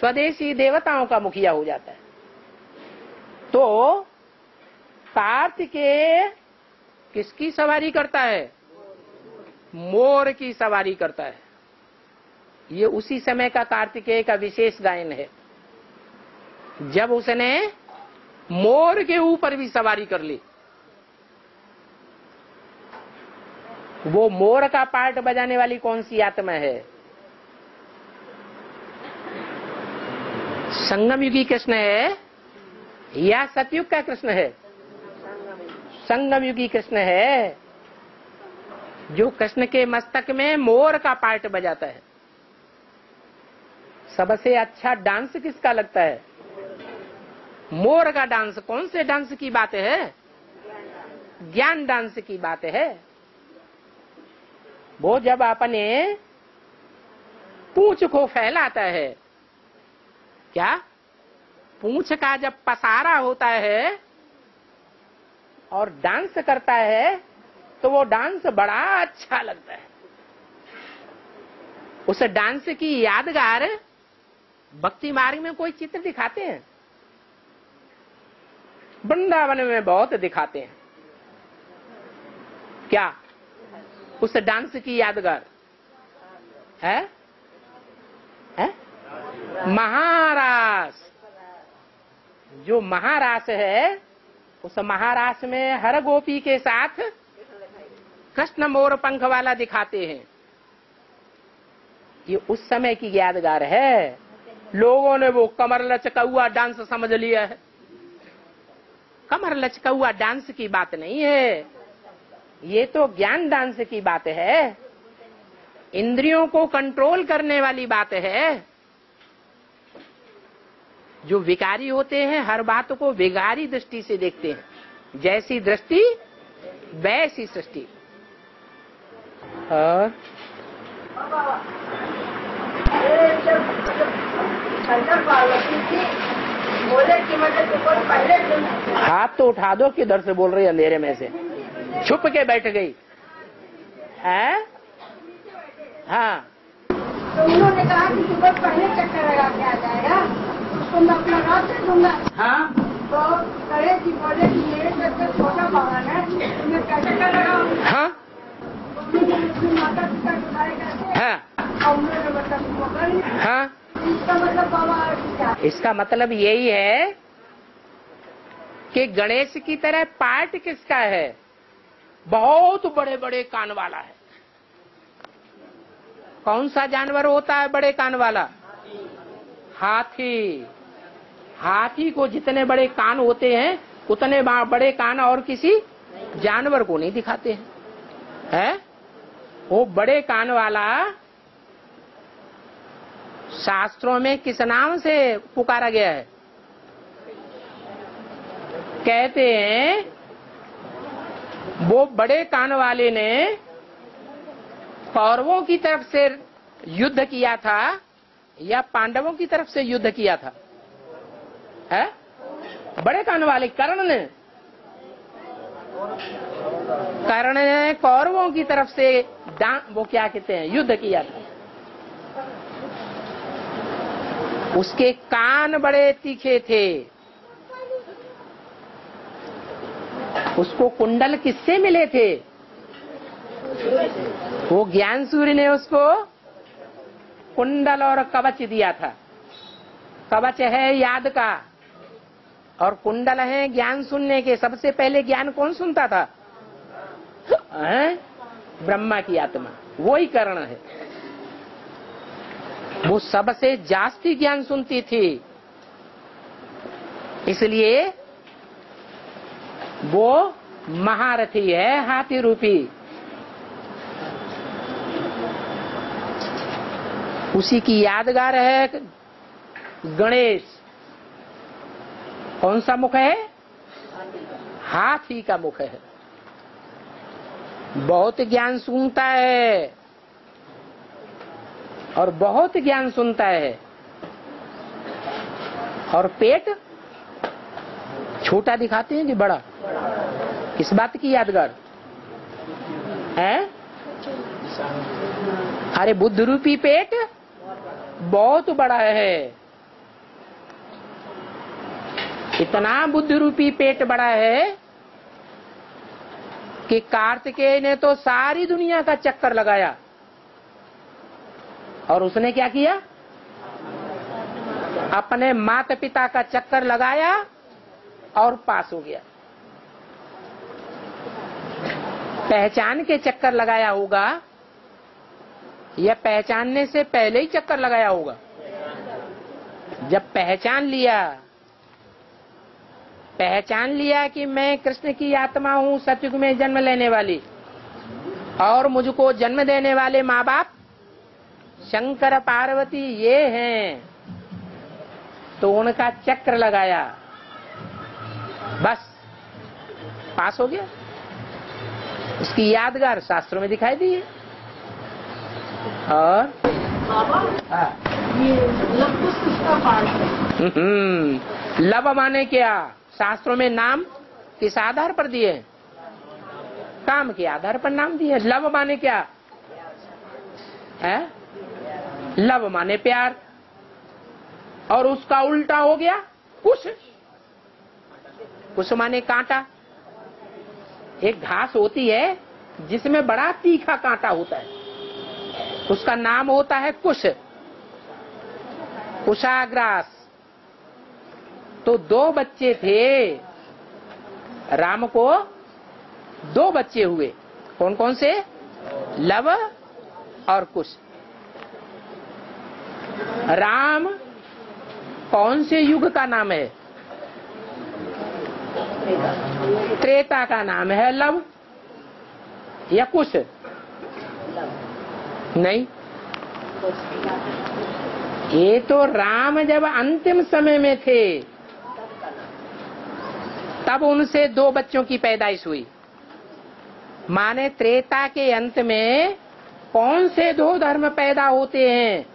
स्वदेशी देवताओं का मुखिया हो जाता है। तो कार्तिकेय किसकी सवारी करता है? मोर की सवारी करता है। ये उसी समय का कार्तिकेय का विशेष गायन है। जब उसने मोर के ऊपर भी सवारी कर ली, वो मोर का पार्ट बजाने वाली कौन सी आत्मा है? संगम युगी कृष्ण है या सतयुग का कृष्ण है? संगम युगी कृष्ण है, जो कृष्ण के मस्तक में मोर का पार्ट बजाता है। सबसे अच्छा डांस किसका लगता है? मोर का डांस, कौन से डांस की बात है? ज्ञान डांस की बात है। वो जब अपने पूछ को फैलाता है, क्या? पूछ का जब पसारा होता है और डांस करता है तो वो डांस बड़ा अच्छा लगता है। उस डांस की यादगार भक्ति मार्ग में कोई चित्र दिखाते हैं। वृंदावन में बहुत दिखाते हैं। क्या? उस डांस की यादगार। है, है? महारास जो महारास है उस महारास में हर गोपी के साथ कृष्ण मोर पंख वाला दिखाते हैं। ये उस समय की यादगार है। लोगों ने वो कमर लचका डांस समझ लिया है। कमर लचका डांस की बात नहीं है। ये तो ज्ञान डांस की बात है। इंद्रियों को कंट्रोल करने वाली बात है। जो विकारी होते हैं, हर बात को विकारी दृष्टि से देखते हैं। जैसी दृष्टि, वैसी सृष्टि। और हाथ तो उठा दो किधर से बोल रही अंधेरे में से। छुप के बैठ गई। है? हाँ। तो उन्होंने कहा कि सुबह पहले चक्कर लगा के आ जाएगा। उसको मैं अपना रात से दूँगा। हाँ? तो गणेश जी बोले कि मेरे सबसे छोटा भगवान है तो मैं कैसे चक्कर लगाऊँगा हाँ? उन्होंने माता पिता को हाँ। और उन्होंने मतलब हाँ? इसका मतलब बाबा इसका मतलब यही है कि गणेश की तरह पार्ट किसका है? बहुत बड़े बड़े कान वाला है। कौन सा जानवर होता है बड़े कान वाला? हाथी। हाथी को जितने बड़े कान होते हैं, उतने बड़े कान और किसी जानवर को नहीं दिखाते हैं। है? वो बड़े कान वाला शास्त्रों में किस नाम से पुकारा गया है? कहते हैं, वो बड़े कान वाले ने कौरवों की तरफ़ से युद्ध किया था या पांडवों की तरफ़ से युद्ध किया था? है? बड़े कान वाले, कर्ण ने। कर्ण ने कौरवों की तरफ़ से वो क्या कहते हैं, युद्ध किया था। उसके कान बड़े तीखे थे। उसको कुंडल किससे मिले थे? वो ज्ञान सूर्य ने उसको कुंडल और कवच दिया था। कवच है याद का। और कुंडल है ज्ञान सुनने के। सबसे पहले ज्ञान कौन सुनता था? हैं? ब्रह्मा की आत्मा। वो ही कारण है। वो सबसे जास्ती ज्ञान सुनती थी। इसलिए वो महारथी है, हाथी रूपी। उसी की यादगार है गणेश। कौन सा मुख है? हाथी का मुख है। बहुत ज्ञान सुनता है और बहुत ज्ञान सुनता है। और पेट? छोटा दिखाते हैं कि बड़ा? किस बात की यादगार? है? अरे बुद्ध रूपी पेट बहुत बड़ा है। इतना बुद्ध रूपी पेट बड़ा है कि कार्तिकेय ने तो सारी दुनिया का चक्कर लगाया। और उसने क्या किया? अपने माता पिता का चक्कर लगाया और पास हो गया। पहचान के चक्कर लगाया होगा या पहचानने से पहले ही चक्कर लगाया होगा? जब पहचान लिया पहचान लिया कि मैं कृष्ण की आत्मा हूँ सतयुग में जन्म लेने वाली। और मुझको जन्म देने वाले माँ बाप शंकर पार्वती ये हैं। तो उनका चक्र लगाया। बस। पास हो गया। उसकी यादगार शास्त्रों में दिखाई दी है। और? हाँ। ये लव किसका है? हम्म, माने क्या? शास्त्रों में नाम किस आधार पर दिए? काम के आधार पर नाम दिए। लव माने क्या? है? लव माने प्यार। और उसका उल्टा हो गया, कुश। कुश माने कांटा। एक घास होती है, जिसमें बड़ा तीखा कांटा होता है। उसका नाम होता है कुश। कुशाग्रास। तो दो बच्चे थे। राम को दो बच्चे हुए। कौन कौन से? लव और कुश। राम कौन से युग का नाम है? त्रेता का नाम है। लव या कुश? नहीं। ये तो राम जब अंतिम समय में थे। तब उनसे दो बच्चों की पैदाइश हुई। माने त्रेता के अंत में कौन से दो धर्म पैदा होते हैं?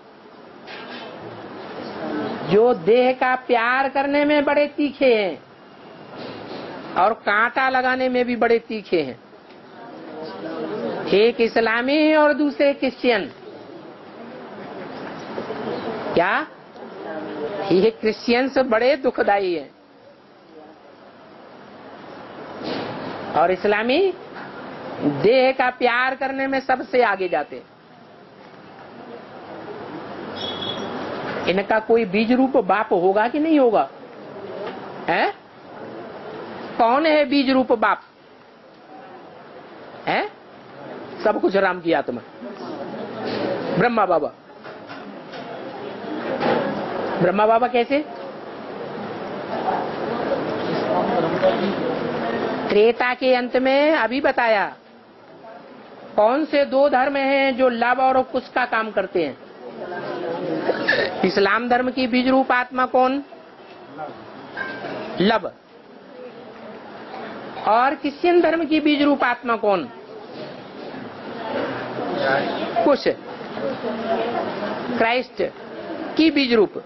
जो देह का प्यार करने में बड़े तीखे हैं और कांटा लगाने में भी बड़े तीखे हैं। एक इस्लामी और दूसरे क्रिश्चियन। क्या? ये क्रिश्चियंस बड़े दुखदाई हैं। और इस्लामी देह का प्यार करने में सबसे आगे जाते इनका कोई बीज रूप बाप होगा कि नहीं होगा? है? कौन है बीज रूप बाप? है? सब कुछ राम की आत्मा। ब्रह्मा बाबा। ब्रह्मा बाबा कैसे? त्रेता के अंत में अभी बताया, कौन से दो धर्म हैं जो लव और कुश का काम करते हैं? इस्लाम धर्म की बीज रूप आत्मा कौन? लब और क्रिश्चियन धर्म की बीज रूप आत्मा कौन? कुश। क्राइस्ट की बीज रूप।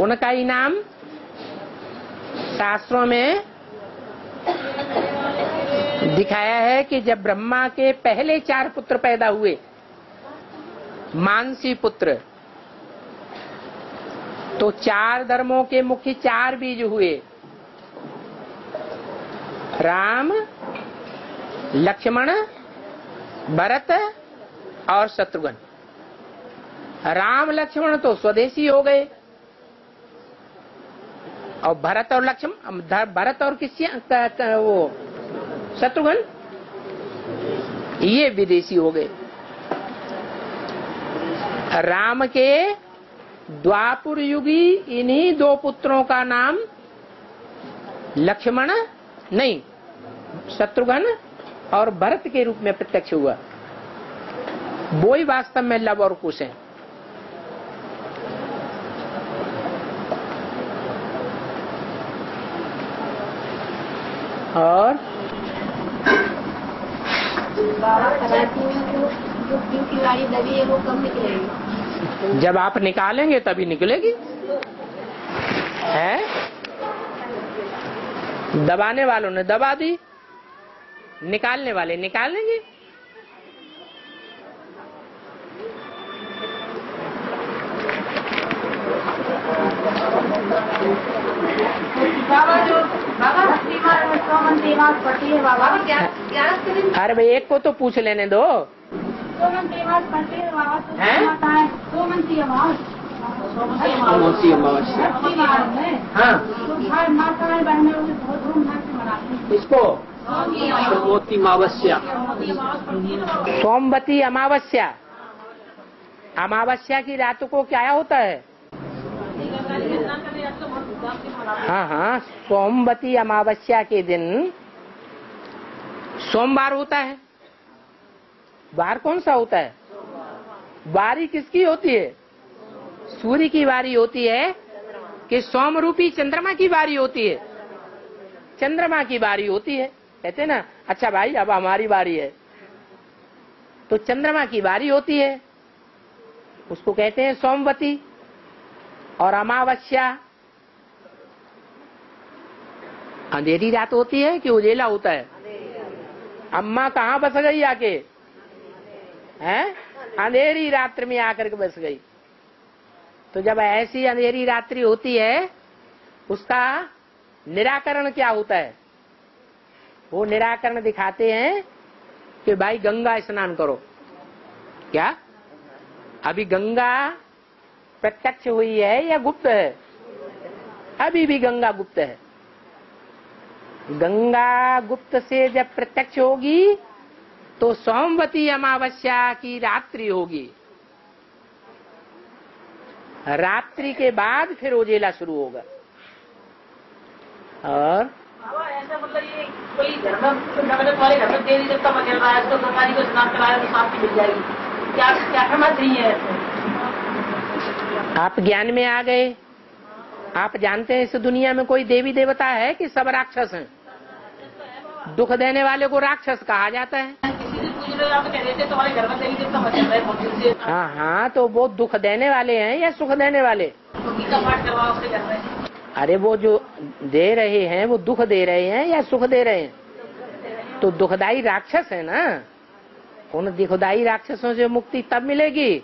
उनका ही नाम शास्त्रों में दिखाया है कि जब ब्रह्मा के पहले चार पुत्र पैदा हुए, मानसी पुत्र तो चार धर्मों के मुख्य चार बीज हुए। राम, लक्ष्मण, भरत और शत्रुघ्न। राम, लक्ष्मण तो स्वदेशी हो गए। और भरत और लक्ष्मण भरत और किसी वो शत्रुघ्न? ये विदेशी हो गए। राम के द्वापुर युगी, इन्हीं दो पुत्रों का नाम लक्ष्मण नहीं, शत्रुघ्न और भरत के रूप में प्रत्यक्ष हुआ। वो ही वास्तव में लव और कुश है। और निकलेगी जब आप निकालेंगे तभी निकलेगी। है? दबाने वालों ने दबा दी। निकालने वाले निकाल लेंगे बाबा अरे भाई एक को तो पूछ लेने दो। है? अमावस्या इसको मोती अमावस्या। सोमवती अमावस्या। अमावस्या की रात को क्या होता है? हाँ हाँ। सोमवती अमावस्या के दिन सोमवार होता है। वार कौन सा होता है? वारी किसकी होती है? सूर्य की वारी होती है कि सोम रूपी चंद्रमा की वारी होती है। चंद्रमा की बारी होती है। कहते ना अच्छा भाई, अब हमारी बारी है। तो चंद्रमा की बारी होती है। उसको कहते हैं सोमवती। और अमावस्या अंधेरी रात होती है कि उजेला होता है? अम्मा कहाँ बस गई आके? हैं? अंधेरी रात्रि में आकर के बस गई। तो जब ऐसी अंधेरी रात्रि होती है, उसका निराकरण क्या होता है? वो निराकरण दिखाते हैं कि भाई गंगा स्नान करो। क्या? अभी गंगा प्रत्यक्ष हुई है या गुप्त है? अभी भी गंगा गुप्त है। गंगा गुप्त से जब प्रत्यक्ष होगी तो सोमवती अमावस्या की रात्रि होगी। रात्रि के बाद फिर उजेला शुरू होगा। और? ऐसा मतलब ये कोई घर में तुम्हारे घर में देवी देवता मंगल रहा है तो गंगा को स्नान कराया तो शांति मिल जाएगी। क्या क्या समझ रही है आप ज्ञान में आ गए। आप जानते हैं इस दुनिया में कोई देवी देवता है कि सब राक्षस हैं? दुख देने वाले को राक्षस कहा जाता है। हो, है हाँ हाँ। तो वो दुख देने वाले हैं या सुख देने वाले? तो गीता पाठ करवाओ उसके घर में। अरे वो जो दे रहे हैं वो दुख दे रहे हैं या सुख दे रहे हैं? तो दुखदाई राक्षस है ना? उन दुखदाई राक्षसों से मुक्ति तब मिलेगी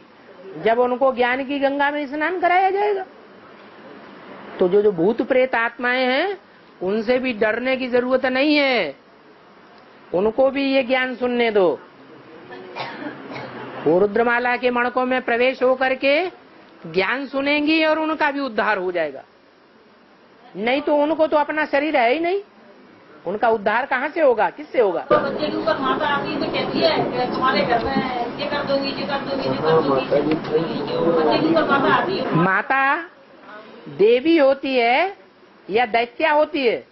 जब उनको ज्ञान की गंगा में स्नान कराया जाएगा। तो जो जो भूत प्रेत आत्माएँ हैं उनसे भी डरने की ज़रूरत नहीं है। उनको भी ये ज्ञान सुनने दो। वो रुद्रमाला के मणकों में प्रवेश होकर के ज्ञान सुनेंगी और उनका भी उद्धार हो जाएगा। नहीं तो उनको तो अपना शरीर है ही नहीं। उनका उद्धार कहाँ से होगा? किससे होगा? तो बच्चे के ऊपर माता आती है कहती है तुम्हारे घर में ये कर दूँगी ये कर दूँगी ये कर दूँगी। बच्चे के ऊपर माता आती है। माता देवी होती है या दैत्या होती है?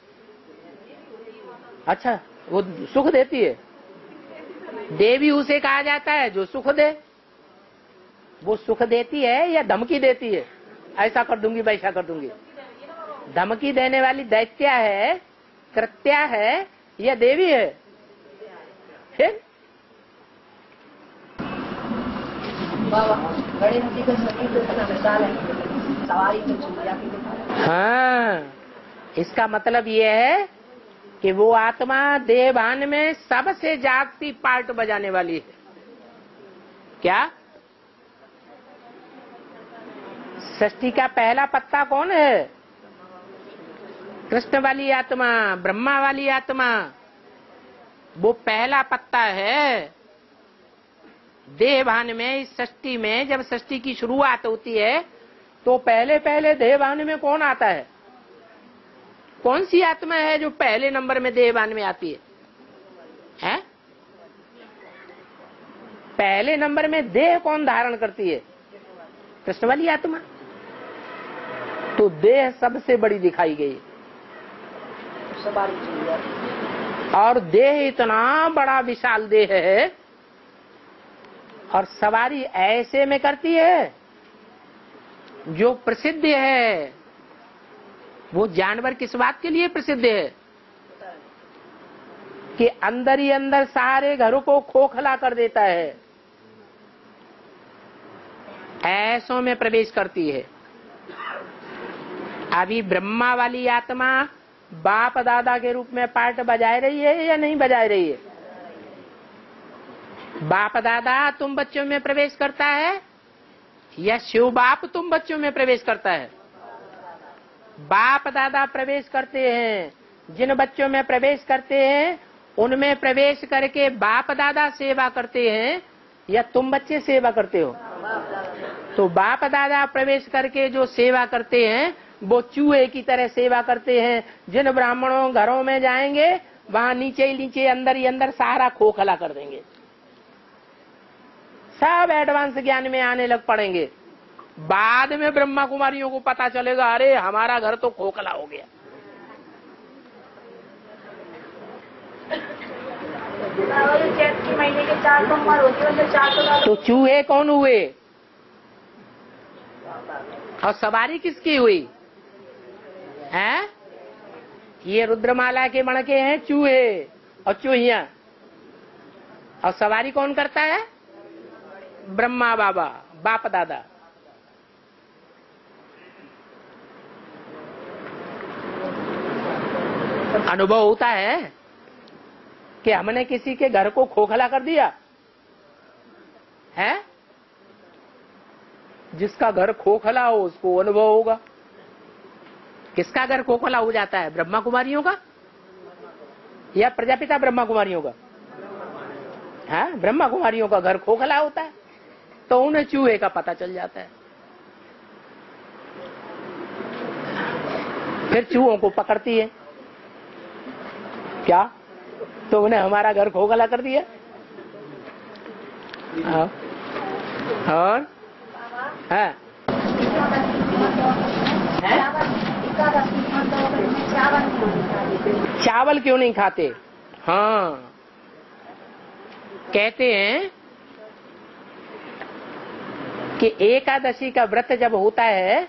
अच्छा वो सुख देती है। देवी उसे कहा जाता है जो सुख दे। वो सुख देती है या धमकी देती है? ऐसा कर दूँगी वैसा कर दूँगी। धमकी देने वाली दैत्या है कृत्या है या देवी है? फिर? तो है तो हाँ इसका मतलब ये है कि वो आत्मा देवान में सबसे जागती पार्ट बजाने वाली है। क्या? सृष्टि का पहला पत्ता कौन है? कृष्ण वाली आत्मा, ब्रह्मा वाली आत्मा। वो पहला पत्ता है। देहभान में, इस सृष्टि में, जब सृष्टि की शुरुआत होती है तो पहले पहले देहभान में कौन आता है? कौन सी आत्मा है जो पहले नंबर में देहभान में आती है? हैं? पहले नंबर में देह कौन धारण करती है? कृष्ण वाली आत्मा। तो देह सबसे बड़ी दिखाई गई। और देह इतना बड़ा विशाल देह है, और सवारी ऐसे में करती है, जो प्रसिद्ध है। वो जानवर किस बात के लिए प्रसिद्ध है? कि अंदर ही अंदर सारे घरों को खोखला कर देता है। ऐसों में प्रवेश करती है। अभी ब्रह्मा वाली आत्मा बाप दादा के रूप में पार्ट बजाए रही है या नहीं बजाए रही है? बाप दादा तुम बच्चों में प्रवेश करता है या शिव बाप तुम बच्चों में प्रवेश करता है? बाप दादा प्रवेश करते हैं। जिन बच्चों में प्रवेश करते हैं, उनमें प्रवेश करके बाप दादा सेवा करते हैं, या तुम बच्चे सेवा करते हो? तो बाप दादा प्रवेश करके जो सेवा करते हैं, वो चूहे की तरह सेवा करते हैं। जिन ब्राह्मणों घरों में जाएँगे, वहाँ नीचे ही नीचे, अंदर ही अंदर सारा खोखला कर देंगे। सब एडवांस ज्ञान में आने लग पड़ेंगे। बाद में ब्रह्मा कुमारियों को पता चलेगा, अरे हमारा घर तो खोखला हो गया। तो चूहे कौन हुए? और सवारी किसकी हुई? हैं? ये रुद्रमाला के मणके हैं चूहे और चूहिया। और सवारी कौन करता है? ब्रह्मा बाबा, बाप दादा। अनुभव होता है कि हमने किसी के घर को खोखला कर दिया। है? जिसका घर खोखला हो, उसको अनुभव होगा। किसका घर खोखला हो जाता है? ब्रह्मा कुमारियों का? या प्रजापिता ब्रह्मा कुमारियों का? है? ब्रह्मा कुमारियों का घर खोखला होता है तो उन्हें चूहे का पता चल जाता है। फिर चूहों को पकड़ती है। क्या? तो उन्हें हमारा घर खोखला कर दिया। हाँ। और? है। चावल क्यों नहीं खाते? हाँ। कहते हैं कि एकादशी का व्रत जब होता है,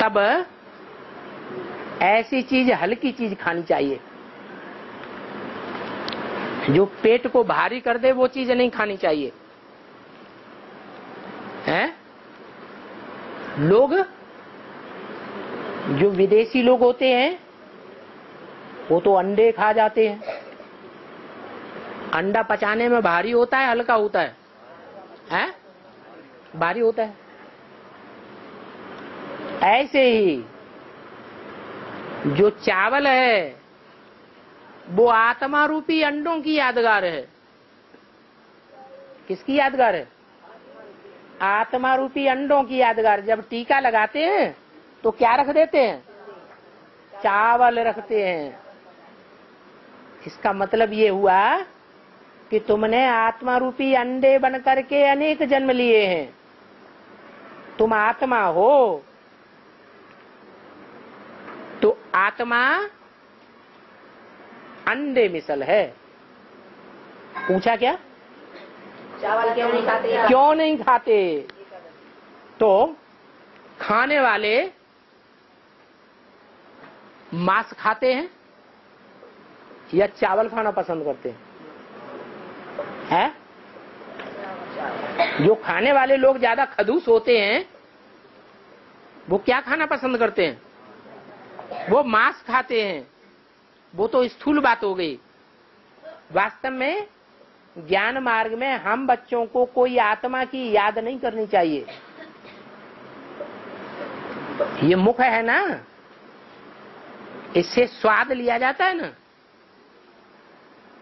तब ऐसी चीज़, हल्की चीज़ खानी चाहिए। जो पेट को भारी कर दे, वो चीज़ नहीं खानी चाहिए। हैं? लोग, जो विदेशी लोग होते हैं, वो तो अंडे खा जाते हैं। अंडा पचाने में भारी होता है, हल्का होता है? हैं? भारी होता है। ऐसे ही जो चावल है, वो आत्मा रूपी अंडों की यादगार है। किसकी यादगार है? आत्मा रूपी अंडों की यादगार। जब टीका लगाते हैं तो क्या रख देते हैं? चावल रखते हैं। इसका मतलब ये हुआ कि तुमने आत्मा रूपी अंडे बन करके अनेक जन्म लिए हैं। तुम आत्मा हो तो आत्मा अंडे मिसल है। पूछा क्या? चावल क्यों नहीं खाते क्यों नहीं खाते? तो खाने वाले मांस खाते हैं या चावल खाना पसंद करते हैं? है? जो खाने वाले लोग ज़्यादा खदूस होते हैं वो क्या खाना पसंद करते हैं? वो मांस खाते हैं। वो तो स्थूल बात हो गई। वास्तव में ज्ञान मार्ग में हम बच्चों को कोई आत्मा की याद नहीं करनी चाहिए। ये मुख है ना? इससे स्वाद लिया जाता है ना?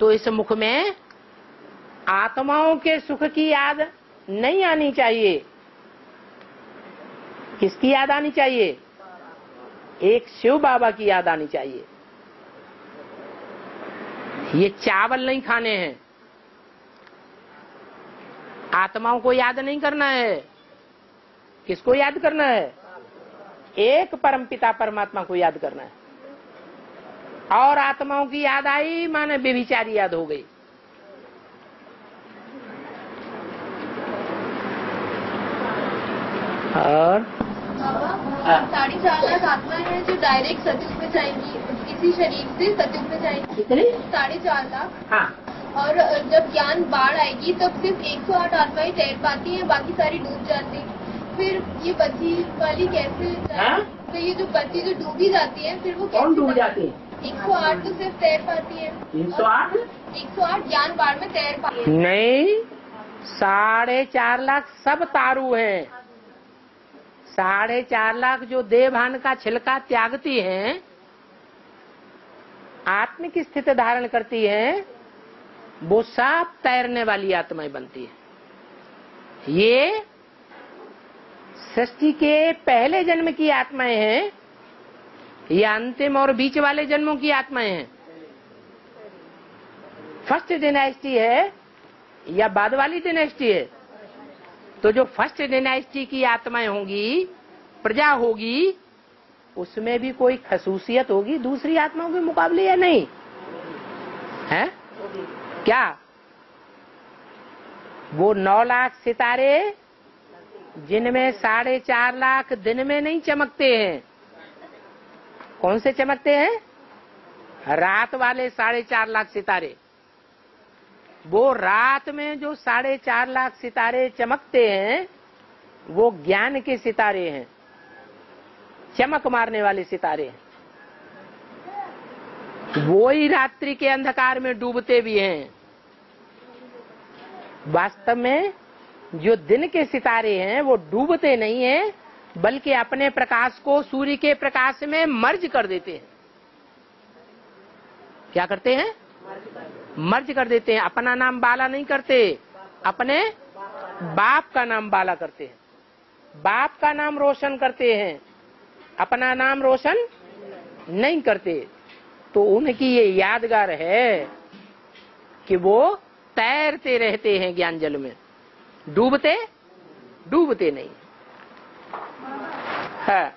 तो इस मुख में आत्माओं के सुख की याद नहीं आनी चाहिए। किसकी याद आनी चाहिए? एक शिव बाबा की याद आनी चाहिए। ये चावल नहीं खाने हैं। आत्माओं को याद नहीं करना है। किसको याद करना है? एक परम पिता परमात्मा को याद करना है। और आत्माओं की याद आई, माने बेविचारी याद हो गई। और? साढ़े चार लाख आत्माएँ हैं जो डायरेक्ट सतयुग में जाएँगी। इसी शरीर से सतयुग में जाएँगी। कितने? साढ़े चार लाख हाँ। और जब ज्ञान बाढ़ आएगी तब सिर्फ़ 108 आत्माएँ तैर पाती हैं बाकी सारी डूब जाती हैं। फिर ये बची वाली कैसे हाँ? तो ये जो बची जो डूबी जाती है फिर वो कौन कैसे डूब जाते हैं? एक सौ आठ तो सिर्फ़ तैर पाती है। तीन सौ आठ? एक सौ आठ ज्ञान बाढ़ में तैर पाती है। नहीं साढ़े चार लाख सब तारू हैं। साढ़े चार लाख जो देवभान का छिलका त्यागती हैं आत्मिक स्थिति धारण करती हैं, वो सब तैरने वाली आत्माएँ बनती है। ये सृष्टि के पहले जन्म की आत्माएँ हैं, या अंतिम और बीच वाले जन्मों की आत्माएँ हैं। फ़र्स्ट डिनेस्टी है या बाद वाली डिनेस्टी है? तो जो फ़र्स्ट डिनेस्टी की आत्माएँ होंगी, प्रजा होगी, उसमें भी कोई खसूसियत होगी? दूसरी आत्माओं के मुकाबले या नहीं? है? क्या? वो नौ लाख सितारे जिनमें साढ़े चार लाख दिन में नहीं चमकते हैं। कौन से चमकते हैं? रात वाले साढ़े चार लाख सितारे। वो रात में जो साढ़े चार लाख सितारे चमकते हैं, वो ज्ञान के सितारे हैं। चमक मारने वाले सितारे वो ही रात्रि के अंधकार में डूबते भी हैं। वास्तव में जो दिन के सितारे हैं, वो डूबते नहीं हैं, बल्कि अपने प्रकाश को सूर्य के प्रकाश में मर्ज कर देते हैं। क्या करते हैं। मर्ज कर देते हैं, अपना नाम बाला नहीं करते, अपने बाप का नाम बाला करते हैं। बाप का नाम रोशन करते हैं, अपना नाम रोशन नहीं करते। तो उनकी ये यादगार है कि वो तैरते रहते हैं ज्ञान जल में। डूबते डूबते नहीं। है।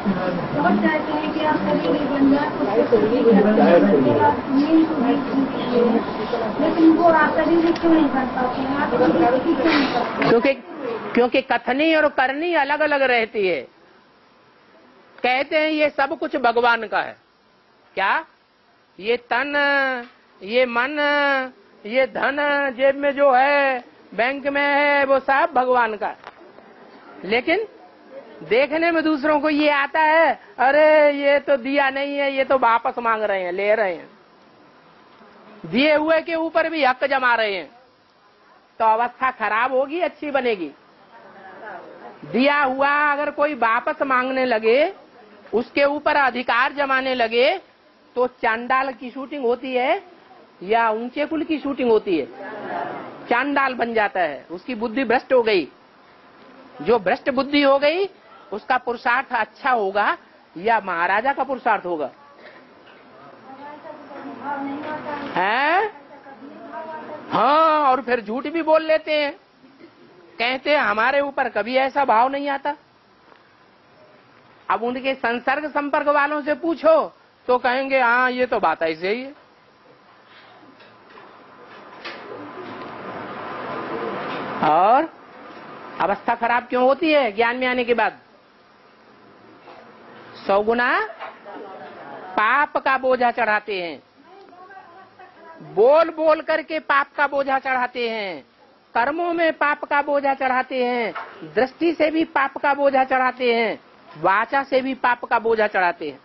ज्ञान में आते सबसे चाहते बहुत चाहते हैं कि आप सभी भी लेकिन वो आप सभी भी क्यों नहीं कर पाते? हैं आप क्यों नहीं कर क्योंकि क्योंकि कथनी और करनी अलग अलग रहती है। कहते हैं ये सब कुछ भगवान का है। क्या? ये तन ये मन ये धन जेब में जो है बैंक में है वो सब भगवान का है। लेकिन देखने में दूसरों को ये आता है, अरे ये तो दिया नहीं है, ये तो वापस मांग रहे हैं, ले रहे हैं। दिए हुए के ऊपर भी हक जमा रहे हैं। तो अवस्था खराब होगी, अच्छी बनेगी। दिया हुआ अगर कोई वापस मांगने लगे, उसके ऊपर अधिकार जमाने लगे तो चांडाल की शूटिंग होती है, या ऊँचे कुल की शूटिंग होती है। चांडाल बन जाता है, उसकी बुद्धि भ्रष्ट हो गई। जो भ्रष्ट बुद्धि हो गई उसका पुरुषार्थ अच्छा होगा या महाराजा का पुरुषार्थ होगा? है? हाँ और फिर झूठ भी बोल लेते हैं। कहते हैं, हमारे ऊपर कभी ऐसा भाव नहीं आता। अब उनके संसर्ग संपर्क वालों से पूछो तो कहेंगे हाँ ये तो बात ऐसे ही है। और? अवस्था खराब क्यों होती है? ज्ञान में आने के बाद। सौ गुना पाप का बोझा चढ़ाते हैं। बोल बोल करके पाप का बोझा चढ़ाते हैं। कर्मों में पाप का बोझा चढ़ाते हैं। दृष्टि से भी पाप का बोझा चढ़ाते हैं। वाचा से भी पाप का बोझा चढ़ाते हैं।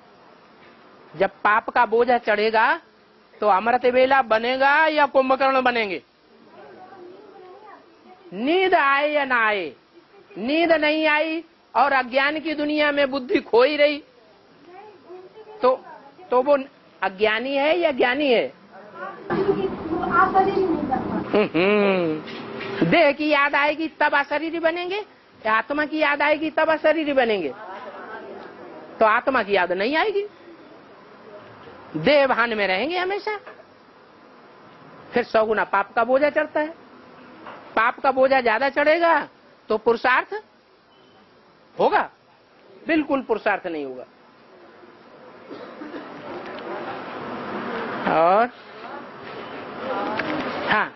जब पाप का बोझा चढ़ेगा तो अमृत वेला बनेगा या कुंभकर्ण बनेंगे? नींद आए या ना आए? नींद नहीं आई और अज्ञान की दुनिया में बुद्धि खो ही रही। तो तो वो अज्ञानी है या ज्ञानी है? हम्म। देह की याद आएगी, तब अशरीरी बनेंगे। या आत्मा की याद आएगी, तब अशरीरी बनेंगे। तो आत्मा की याद नहीं आएगी। देह भान में रहेंगे हमेशा। फिर सौगुना पाप का बोझा चढ़ता है। पाप का बोझा ज़्यादा चढ़ेगा तो पुरुषार्थ होगा? बिल्कुल पुरुषार्थ नहीं होगा। और? हाँ।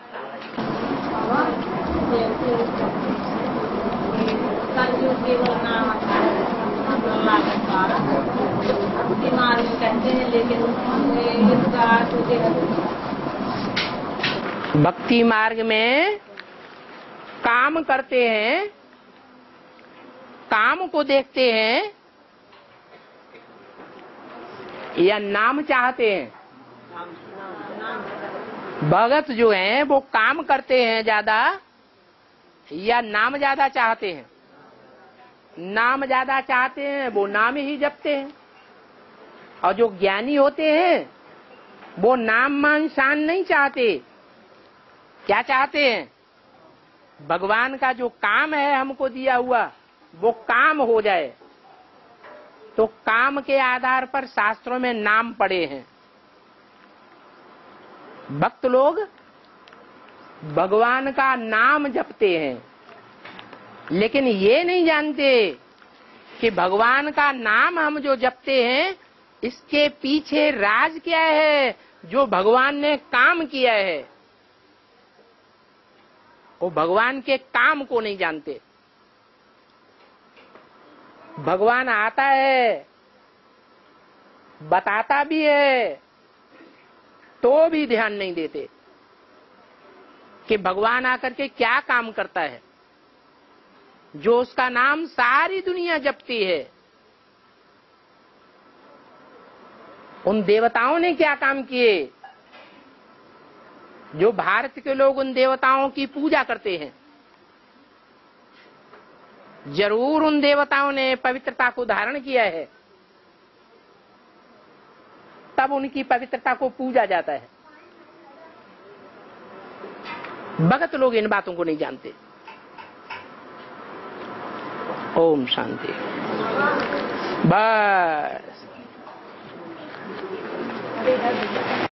भक्ति मार्ग में काम करते हैं। काम को देखते हैं या नाम चाहते हैं? भगत जो हैं, वो काम करते हैं ज़्यादा या नाम ज़्यादा चाहते हैं? नाम ज़्यादा चाहते हैं, वो नाम ही जपते हैं। और जो ज्ञानी होते हैं, वो नाम मान शान नहीं चाहते। क्या चाहते हैं? भगवान का जो काम है, हमको दिया हुआ। वो काम हो जाए तो काम के आधार पर शास्त्रों में नाम पड़े हैं। भक्त लोग भगवान का नाम जपते हैं, लेकिन ये नहीं जानते कि भगवान का नाम हम जो जपते हैं, इसके पीछे राज क्या है जो भगवान ने काम किया है। वो भगवान के काम को नहीं जानते। भगवान आता है, बताता भी है तो भी ध्यान नहीं देते कि भगवान आकर के क्या काम करता है। जो उसका नाम सारी दुनिया जपती है, उन देवताओं ने क्या काम किए? जो भारत के लोग उन देवताओं की पूजा करते हैं। ज़रूर उन देवताओं ने पवित्रता को धारण किया है। तब उनकी पवित्रता को पूजा जाता है। भगत लोग इन बातों को नहीं जानते। ओम शांति। बस।